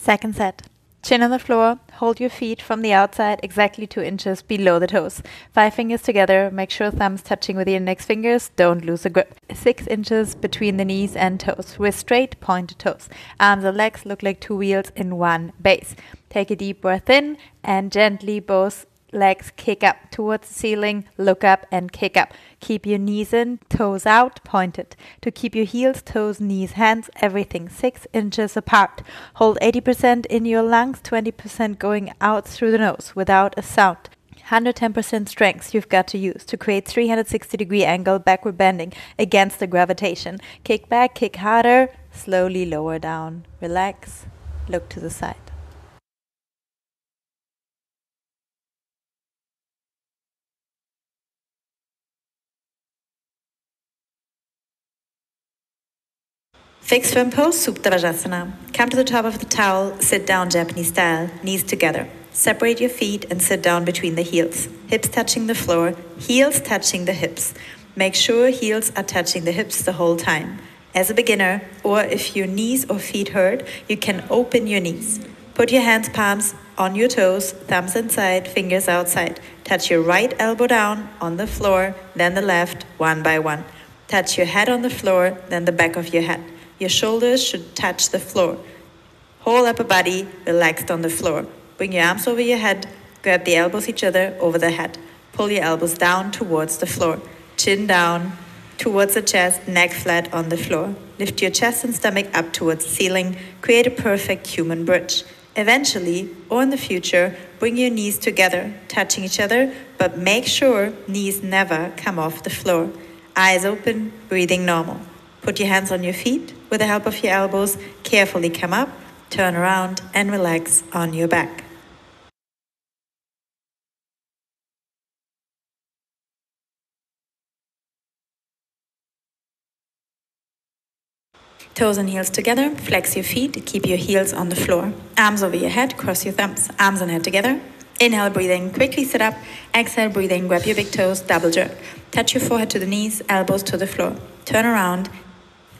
Second set. Chin on the floor, hold your feet from the outside exactly 2 inches below the toes. Five fingers together, make sure thumbs touching with the index fingers, don't lose the grip. 6 inches between the knees and toes, with straight pointed toes. Arms and legs look like two wheels in one base. Take a deep breath in and gently both legs kick up towards the ceiling, look up and kick up. Keep your knees in, toes out, pointed. To keep your heels, toes, knees, hands, everything six inches apart. Hold 80% in your lungs, 20% going out through the nose without a sound. 110% strength you've got to use to create 360 degree angle backward bending against the gravitation. Kick back, kick harder, slowly lower down. Relax, look to the side. Fixed firm pose, Supta Vajrasana. Come to the top of the towel, sit down Japanese style, knees together. Separate your feet and sit down between the heels. Hips touching the floor, heels touching the hips. Make sure heels are touching the hips the whole time. As a beginner, or if your knees or feet hurt, you can open your knees. Put your hands palms on your toes, thumbs inside, fingers outside. Touch your right elbow down on the floor, then the left, one by one. Touch your head on the floor, then the back of your head. Your shoulders should touch the floor. Whole upper body relaxed on the floor. Bring your arms over your head. Grab the elbows each other over the head. Pull your elbows down towards the floor. Chin down towards the chest, neck flat on the floor. Lift your chest and stomach up towards the ceiling. Create a perfect human bridge. Eventually, or in the future, bring your knees together, touching each other, but make sure knees never come off the floor. Eyes open, breathing normal. Put your hands on your feet with the help of your elbows. Carefully come up, turn around, and relax on your back. Toes and heels together, flex your feet, keep your heels on the floor. Arms over your head, cross your thumbs. Arms and head together, Inhale, breathing, quickly sit up. Exhale, breathing, grab your big toes, double jerk. Touch your forehead to the knees, elbows to the floor. Turn around.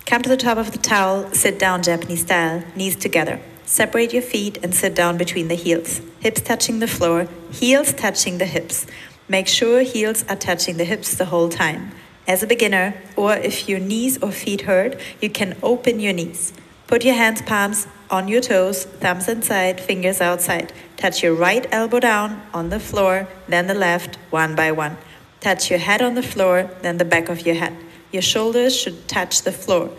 Come to the top of the towel, sit down Japanese style, knees together. Separate your feet and sit down between the heels. Hips touching the floor, heels touching the hips. Make sure heels are touching the hips the whole time. As a beginner, or if your knees or feet hurt, you can open your knees. Put your hands palms on your toes, thumbs inside, fingers outside. Touch your right elbow down on the floor, then the left, one by one. Touch your head on the floor, then the back of your head. Your shoulders should touch the floor.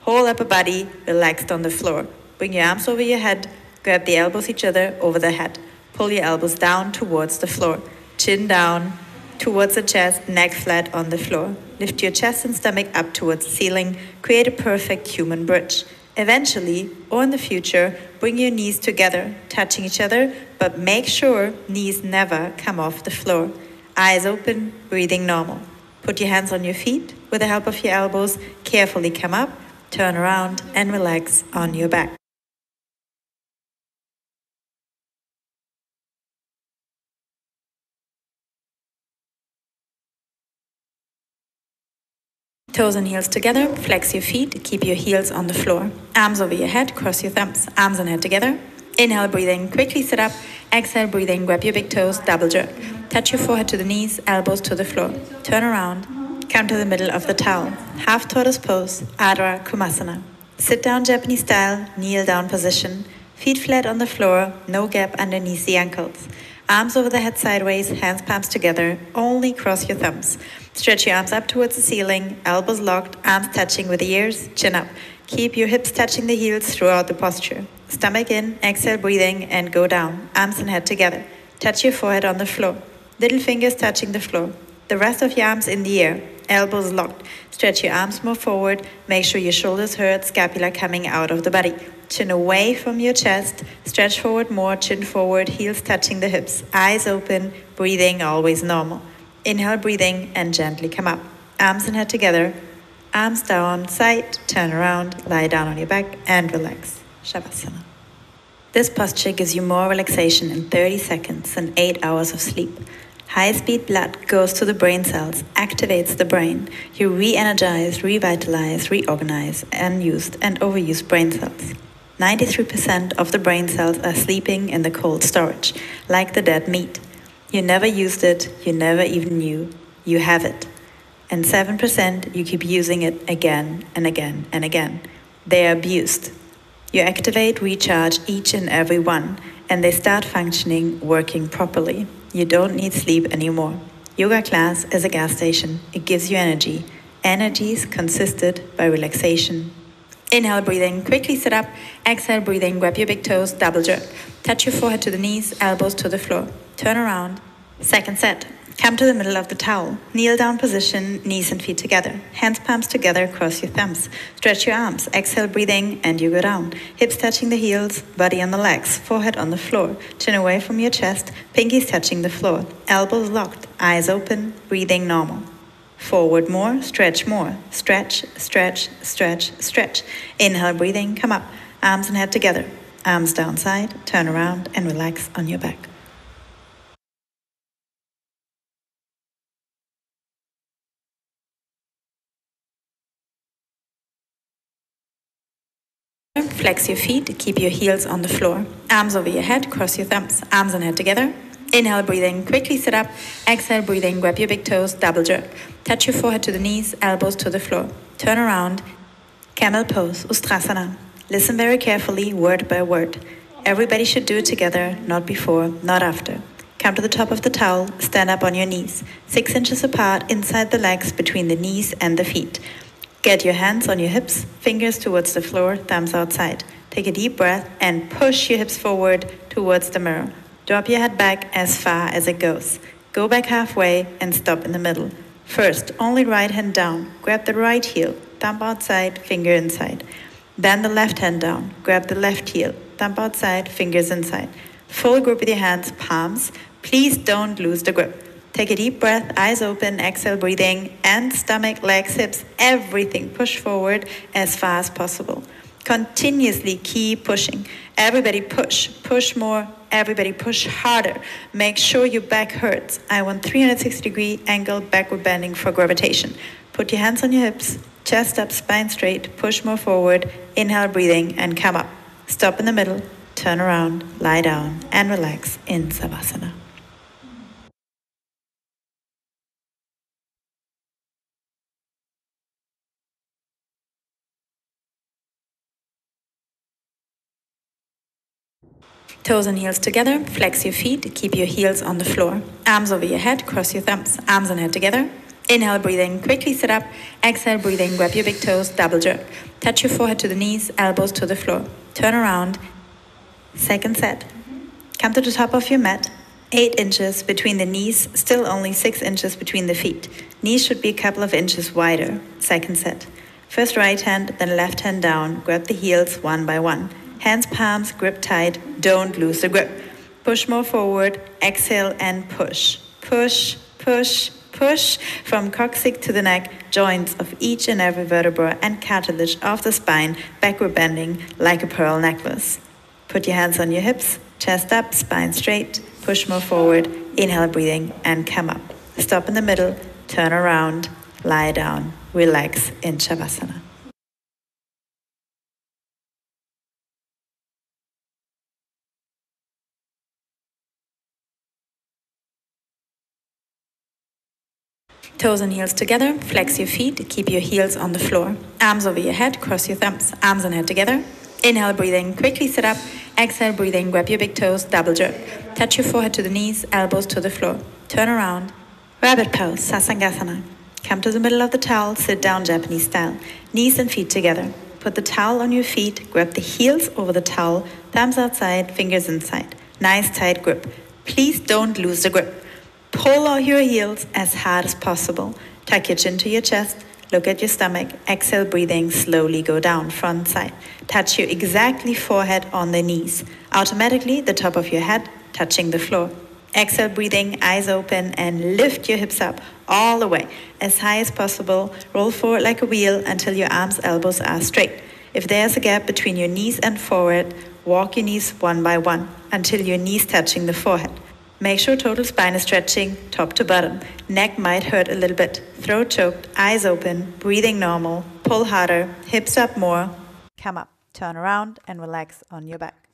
Whole upper body relaxed on the floor. Bring your arms over your head, grab the elbows each other over the head. Pull your elbows down towards the floor. Chin down towards the chest, neck flat on the floor. Lift your chest and stomach up towards the ceiling. Create a perfect human bridge. Eventually, or in the future, bring your knees together, touching each other, but make sure knees never come off the floor. Eyes open, breathing normal. Put your hands on your feet with the help of your elbows. Carefully come up, turn around, and relax on your back. Toes and heels together, flex your feet, keep your heels on the floor. Arms over your head, cross your thumbs, arms and head together. Inhale, breathing, quickly sit up. Exhale, breathing, grab your big toes, double jerk. Touch your forehead to the knees, elbows to the floor. Turn around, come to the middle of the towel. Half tortoise pose, Ardha Kurmasana. Sit down Japanese style, kneel down position. Feet flat on the floor, no gap underneath the ankles. Arms over the head sideways, hands palms together, only cross your thumbs. Stretch your arms up towards the ceiling, elbows locked, arms touching with the ears, chin up. Keep your hips touching the heels throughout the posture. Stomach in, exhale breathing, and go down, arms and head together. Touch your forehead on the floor. Little fingers touching the floor. The rest of your arms in the air, elbows locked. Stretch your arms more forward. Make sure your shoulders hurt, scapula coming out of the body. Chin away from your chest. Stretch forward more, chin forward, heels touching the hips. Eyes open, breathing always normal. Inhale, breathing, and gently come up. Arms and head together. Arms down, side, turn around, lie down on your back, and relax. Shavasana. This posture gives you more relaxation in 30 seconds than 8 hours of sleep. High speed blood goes to the brain cells, activates the brain. You re energize, revitalize, reorganize unused and overused brain cells. 93% of the brain cells are sleeping in the cold storage, like the dead meat. You never used it, you never even knew. You have it. And 7% you keep using it again and again and again. They are abused. You activate, recharge each and every one, and they start functioning, working properly. You don't need sleep anymore. Yoga class is a gas station. It gives you energy. Energies consisted by relaxation, Inhale, breathing, quickly sit up. Exhale, breathing, grab your big toes, double jerk. Touch your forehead to the knees, elbows to the floor. Turn around. Second set. Come to the middle of the towel. Kneel down position, knees and feet together. Hands palms together, cross your thumbs. Stretch your arms. Exhale, breathing, and you go down. Hips touching the heels, body on the legs, forehead on the floor. Chin away from your chest, pinkies touching the floor. Elbows locked, eyes open, breathing normal. Forward more, stretch more. Stretch, stretch, stretch, stretch. Inhale, breathing, come up. Arms and head together. Arms down side, turn around and relax on your back. Flex your feet, keep your heels on the floor. Arms over your head, cross your thumbs. Arms and head together. Inhale, breathing, quickly sit up. Exhale, breathing, grab your big toes, double jerk. Touch your forehead to the knees, elbows to the floor. Turn around. Camel pose, Ustrasana. Listen very carefully, word by word. Everybody should do it together, not before, not after. Come to the top of the towel, stand up on your knees, six inches apart inside the legs between the knees and the feet. Get your hands on your hips, fingers towards the floor, thumbs outside. Take a deep breath and push your hips forward towards the mirror. Drop your head back as far as it goes. Go back halfway and stop in the middle. First, only right hand down. Grab the right heel, thumb outside, finger inside. Then the left hand down. Grab the left heel, thumb outside, fingers inside. Full grip with your hands, palms. Please don't lose the grip. Take a deep breath, eyes open, exhale, breathing, and stomach, legs, hips, everything push forward as far as possible. Continuously keep pushing. Everybody push, push more, Everybody push harder. Make sure your back hurts. I want 360 degree angle backward bending for gravitation. Put your hands on your hips, chest up, spine straight, push more forward, inhale breathing and come up. Stop in the middle, turn around, lie down and relax in Savasana. Toes and heels together, flex your feet, keep your heels on the floor. Arms over your head, cross your thumbs, arms and head together. Inhale, breathing, quickly sit up. Exhale, breathing, grab your big toes, double jerk. Touch your forehead to the knees, elbows to the floor. Turn around. Second set. Come to the top of your mat. Eight inches between the knees, still only six inches between the feet. Knees should be a couple of inches wider. Second set. First right hand, then left hand down. Grab the heels one by one. Hands, palms, grip tight. Don't lose the grip. Push more forward. Exhale and push. Push, push, push from coccyx to the neck, joints of each and every vertebra and cartilage of the spine, backward bending like a pearl necklace. Put your hands on your hips, chest up, spine straight, push more forward, inhale breathing, and come up. Stop in the middle, turn around, lie down, relax in Shavasana. Toes and heels together, flex your feet, keep your heels on the floor. Arms over your head, cross your thumbs, arms and head together. Inhale, breathing, quickly sit up. Exhale, breathing, grab your big toes, double jerk. Touch your forehead to the knees, elbows to the floor. Turn around. Rabbit pose, Sasangasana. Come to the middle of the towel, sit down Japanese style. Knees and feet together. Put the towel on your feet, grab the heels over the towel, thumbs outside, fingers inside. Nice tight grip. Please don't lose the grip. Pull out your heels as hard as possible. Tuck your chin to your chest. Look at your stomach. Exhale, breathing. Slowly go down, front side. Touch your exactly forehead on the knees. Automatically, the top of your head touching the floor. Exhale, breathing, eyes open, and lift your hips up all the way, as high as possible. Roll forward like a wheel until your arms, elbows are straight. If there's a gap between your knees and forehead, walk your knees one by one until your knees touching the forehead. Make sure total spine is stretching top to bottom. Neck might hurt a little bit. Throat choked, eyes open, breathing normal. Pull harder, hips up more. Come up, turn around and relax on your back.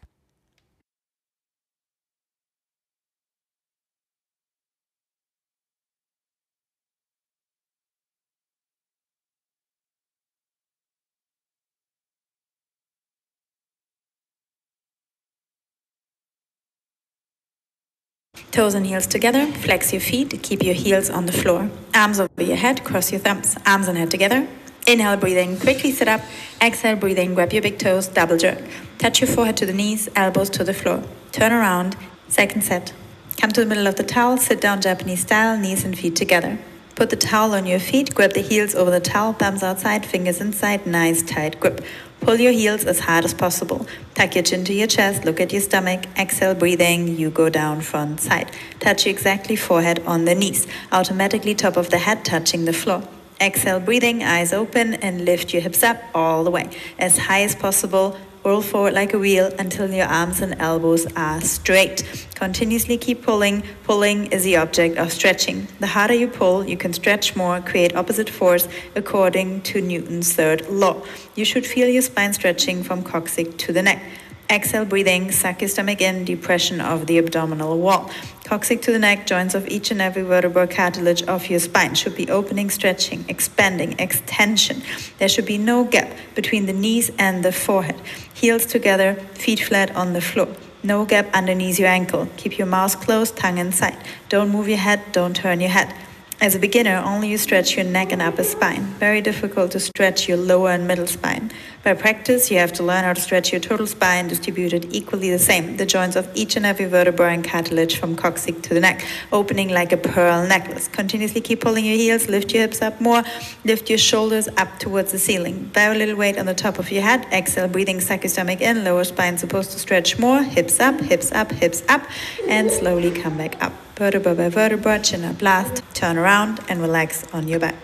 Toes and heels together, flex your feet, keep your heels on the floor. Arms over your head, cross your thumbs, arms and head together. Inhale, breathing, quickly sit up. Exhale, breathing, grab your big toes, double jerk. Touch your forehead to the knees, elbows to the floor. Turn around, second set. Come to the middle of the towel, sit down Japanese style, knees and feet together. Put the towel on your feet, grab the heels over the towel, thumbs outside, fingers inside, nice tight grip. Pull your heels as hard as possible. Tuck your chin to your chest, look at your stomach, exhale, breathing, you go down front side. Touch your exactly forehead on the knees, automatically top of the head touching the floor. Exhale, breathing, eyes open, and lift your hips up all the way, as high as possible. Roll forward like a wheel until your arms and elbows are straight. Continuously keep pulling. Pulling is the object of stretching. The harder you pull, you can stretch more, create opposite force according to Newton's third law. You should feel your spine stretching from coccyx to the neck. Exhale, breathing, your stomach in, depression of the abdominal wall. Coccyx to the neck, joints of each and every vertebral cartilage of your spine should be opening, stretching, expanding, extension. There should be no gap between the knees and the forehead. Heels together, feet flat on the floor. No gap underneath your ankle. Keep your mouth closed, tongue inside. Don't move your head, don't turn your head. As a beginner, only you stretch your neck and upper spine. Very difficult to stretch your lower and middle spine. By practice, you have to learn how to stretch your total spine, distributed equally the same. The joints of each and every vertebra and cartilage from coccyx to the neck, opening like a pearl necklace. Continuously keep pulling your heels, lift your hips up more, lift your shoulders up towards the ceiling. Very little weight on the top of your head. Exhale, breathing, suck your stomach in. Lower spine supposed to stretch more. Hips up, hips up, hips up, and slowly come back up vertebra by vertebra, chin up last, turn around and relax on your back.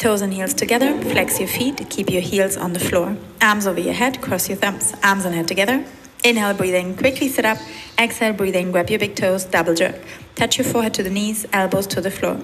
Toes and heels together, flex your feet, keep your heels on the floor. Arms over your head, cross your thumbs, arms and head together. Inhale, breathe in, quickly sit up. Exhale, breathe in, grab your big toes, double jerk. Touch your forehead to the knees, elbows to the floor.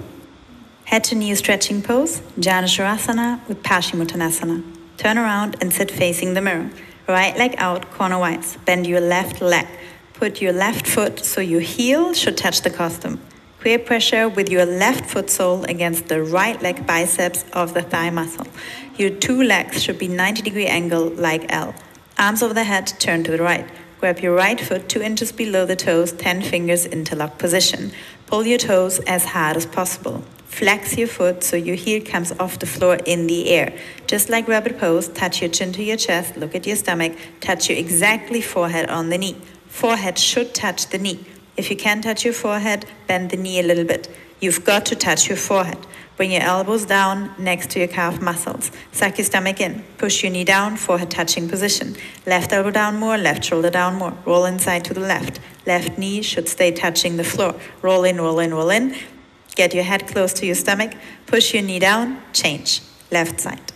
Head to knee stretching pose, Janu Shirasana with Paschimottanasana. Turn around and sit facing the mirror. Right leg out, corner wise. Bend your left leg. Put your left foot so your heel should touch the costume. Create pressure with your left foot sole against the right leg biceps of the thigh muscle. Your two legs should be 90 degree angle like L. Arms over the head, turn to the right. Grab your right foot 2 inches below the toes, 10 fingers interlock position. Pull your toes as hard as possible. Flex your foot so your heel comes off the floor in the air. Just like rabbit pose, touch your chin to your chest, look at your stomach, touch your exactly forehead on the knee. Forehead should touch the knee. If you can't touch your forehead, bend the knee a little bit. You've got to touch your forehead. Bring your elbows down next to your calf muscles. Suck your stomach in. Push your knee down, forehead touching position. Left elbow down more, left shoulder down more. Roll inside to the left. Left knee should stay touching the floor. Roll in, roll in, roll in. Get your head close to your stomach. Push your knee down. Change. Left side.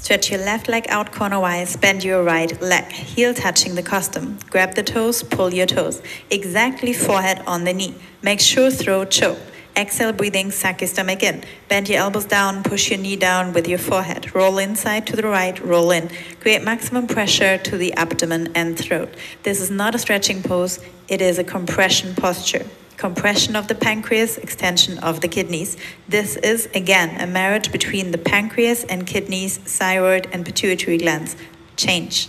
Stretch your left leg out cornerwise, bend your right leg, heel touching the costume. Grab the toes, pull your toes. Exactly forehead on the knee. Make sure throat choke. Exhale, breathing, suck your stomach in. Bend your elbows down, push your knee down with your forehead. Roll inside to the right, roll in. Create maximum pressure to the abdomen and throat. This is not a stretching pose, it is a compression posture compression of the pancreas, extension of the kidneys. This is, again, a marriage between the pancreas and kidneys, thyroid, and pituitary glands. Change.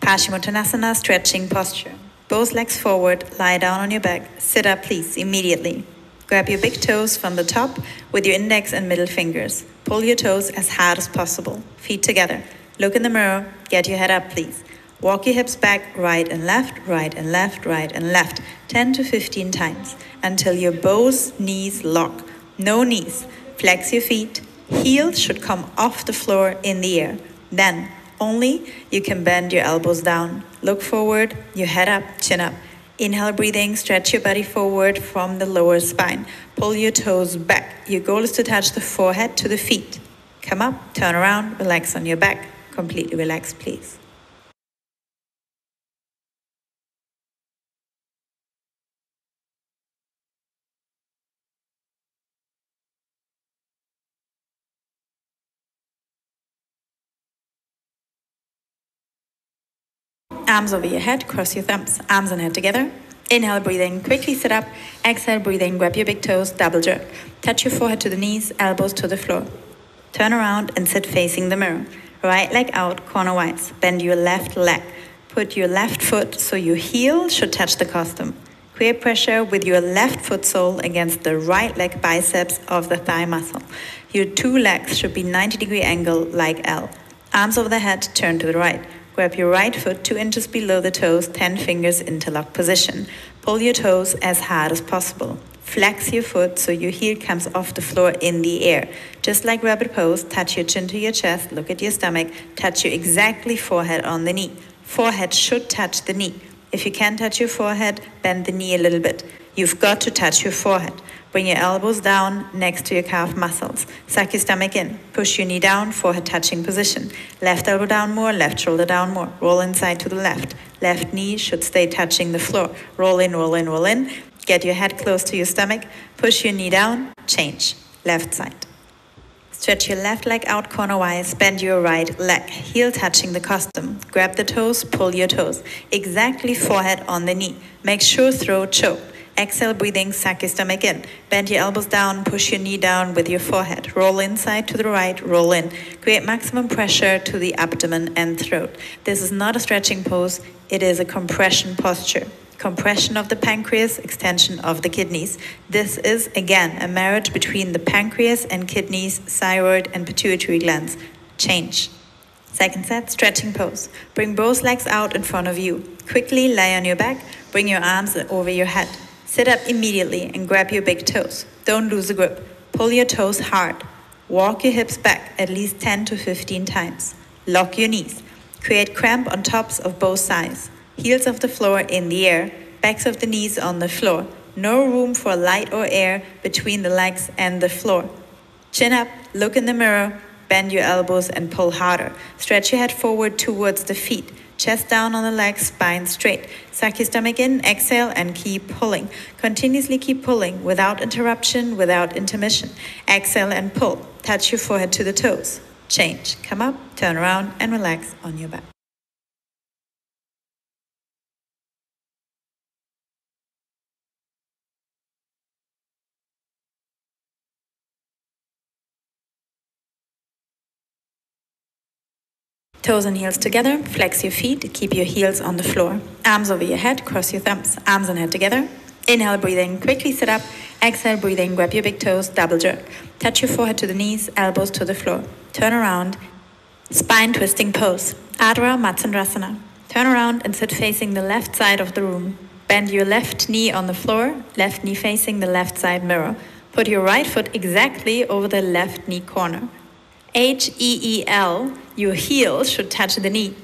Paschimottanasana, stretching posture. Both legs forward, lie down on your back. Sit up, please, immediately. Grab your big toes from the top with your index and middle fingers. Pull your toes as hard as possible. Feet together. Look in the mirror. Get your head up, please. Walk your hips back, right and left, right and left, right and left, 10 to 15 times until your both knees lock. No knees. Flex your feet. Heels should come off the floor in the air. Then, only you can bend your elbows down. Look forward, your head up, chin up. Inhale, breathing, stretch your body forward from the lower spine. Pull your toes back. Your goal is to touch the forehead to the feet. Come up, turn around, relax on your back. Completely relax, please. Arms over your head, cross your thumbs, arms and head together. Inhale, breathing, quickly sit up. Exhale, breathing, grab your big toes, double jerk. Touch your forehead to the knees, elbows to the floor. Turn around and sit facing the mirror. Right leg out, corner wise. Bend your left leg. Put your left foot so your heel should touch the costume. Create pressure with your left foot sole against the right leg biceps of the thigh muscle. Your two legs should be 90 degree angle like L. Arms over the head, turn to the right. Grab your right foot 2 inches below the toes, 10 fingers interlock position. Pull your toes as hard as possible. Flex your foot so your heel comes off the floor in the air. Just like rabbit pose, touch your chin to your chest, look at your stomach, touch your exactly forehead on the knee. Forehead should touch the knee. If you can't touch your forehead, bend the knee a little bit. You've got to touch your forehead. Bring your elbows down next to your calf muscles. Suck your stomach in. Push your knee down, forehead touching position. Left elbow down more, left shoulder down more. Roll inside to the left. Left knee should stay touching the floor. Roll in, roll in, roll in. Get your head close to your stomach. Push your knee down. Change. Left side. Stretch your left leg out cornerwise, bend your right leg, heel touching the costume. Grab the toes, pull your toes. Exactly forehead on the knee. Make sure throat choke. Exhale, breathing, suck your stomach in. Bend your elbows down, push your knee down with your forehead. Roll inside to the right, roll in. Create maximum pressure to the abdomen and throat. This is not a stretching pose, it is a compression posture. Compression of the pancreas, extension of the kidneys. This is, again, a marriage between the pancreas and kidneys, thyroid, and pituitary glands. Change. Second set, stretching pose. Bring both legs out in front of you. Quickly lay on your back, bring your arms over your head. Sit up immediately and grab your big toes. Don't lose the grip. Pull your toes hard. Walk your hips back at least 10 to 15 times. Lock your knees. Create cramp on tops of both sides. Heels of the floor in the air. Backs of the knees on the floor. No room for light or air between the legs and the floor. Chin up, Look in the mirror, bend your elbows and pull harder. Stretch your head forward towards the feet. Chest down on the legs, spine straight. Suck your stomach in, exhale, and keep pulling. Continuously keep pulling without interruption, without intermission. Exhale and pull. Touch your forehead to the toes. Change. Come up, turn around, and relax on your back. Toes and heels together, flex your feet, keep your heels on the floor. Arms over your head, cross your thumbs, arms and head together. Inhale, breathing, quickly sit up. Exhale, breathing, grab your big toes, double jerk. Touch your forehead to the knees, elbows to the floor. Turn around, spine twisting pose. Ardha Matsyendrasana. Turn around and sit facing the left side of the room. Bend your left knee on the floor, left knee facing the left side mirror. Put your right foot exactly over the left knee corner. H E E L, your heel should touch the knee.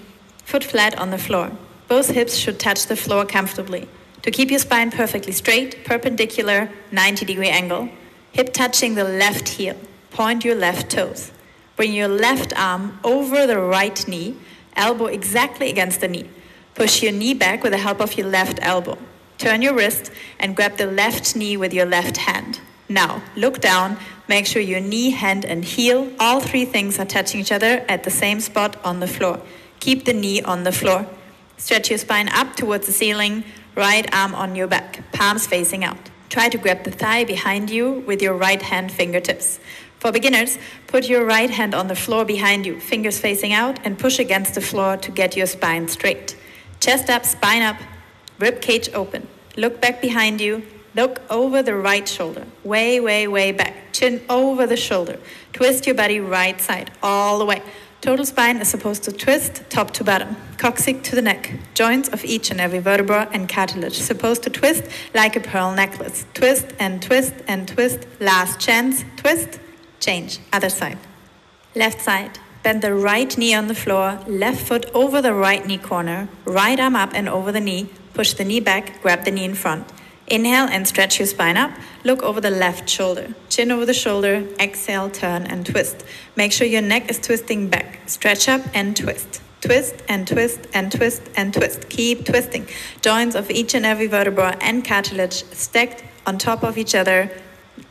Foot flat on the floor. Both hips should touch the floor comfortably. To keep your spine perfectly straight, perpendicular, 90 degree angle. Hip touching the left heel. Point your left toes. Bring your left arm over the right knee, elbow exactly against the knee. Push your knee back with the help of your left elbow. Turn your wrist and grab the left knee with your left hand. Now, look down, make sure your knee, hand, and heel, all three things are touching each other at the same spot on the floor. Keep the knee on the floor. Stretch your spine up towards the ceiling, right arm on your back, palms facing out. Try to grab the thigh behind you with your right hand fingertips. For beginners, put your right hand on the floor behind you, fingers facing out, and push against the floor to get your spine straight. Chest up, spine up, rib cage open. Look back behind you, Look over the right shoulder, way, way, way back. Chin over the shoulder. Twist your body right side, all the way. Total spine is supposed to twist top to bottom, coccyx to the neck. Joints of each and every vertebra and cartilage supposed to twist like a pearl necklace. Twist and twist and twist. Last chance. Twist. Change. Other side. Left side. Bend the right knee on the floor, left foot over the right knee corner, right arm up and over the knee. Push the knee back, grab the knee in front. Inhale and stretch your spine up. Look over the left shoulder. Chin over the shoulder. Exhale, turn and twist. Make sure your neck is twisting back. Stretch up and twist. Twist and twist and twist and twist. Keep twisting. Joints of each and every vertebra and cartilage stacked on top of each other,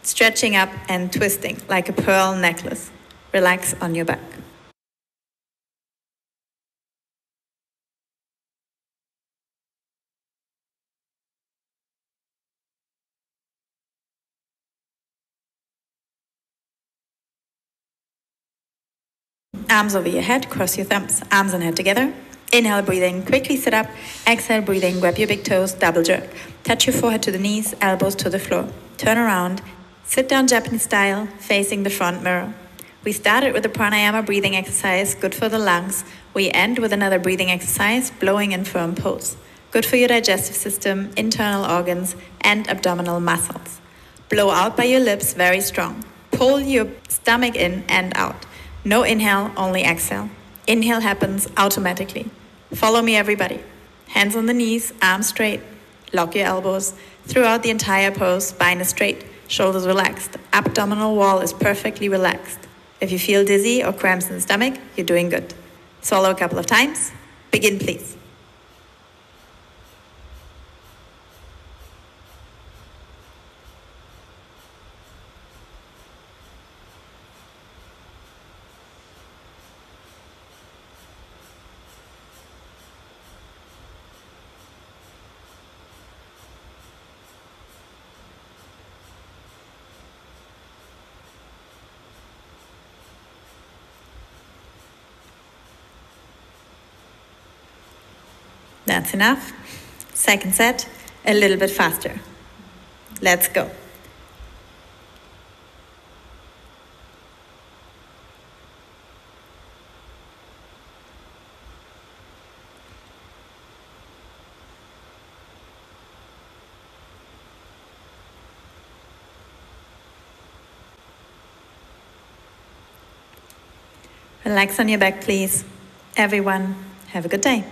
stretching up and twisting like a pearl necklace. Relax on your back. Arms over your head, cross your thumbs, arms and head together. Inhale, breathing, quickly sit up. Exhale, breathing, grab your big toes, double jerk. Touch your forehead to the knees, elbows to the floor. Turn around, sit down Japanese style, facing the front mirror. We started with a pranayama breathing exercise, good for the lungs. We end with another breathing exercise, blowing in firm pose. Good for your digestive system, internal organs, and abdominal muscles. Blow out by your lips very strong. Pull your stomach in and out. No inhale, only exhale. Inhale happens automatically. Follow me, everybody. Hands on the knees, arms straight. Lock your elbows. Throughout the entire pose, spine is straight, shoulders relaxed. Abdominal wall is perfectly relaxed. If you feel dizzy or cramps in the stomach, you're doing good. Swallow a couple of times. Begin, please. That's enough. Second set, a little bit faster. Let's go. Relax on your back, please. Everyone, have a good day.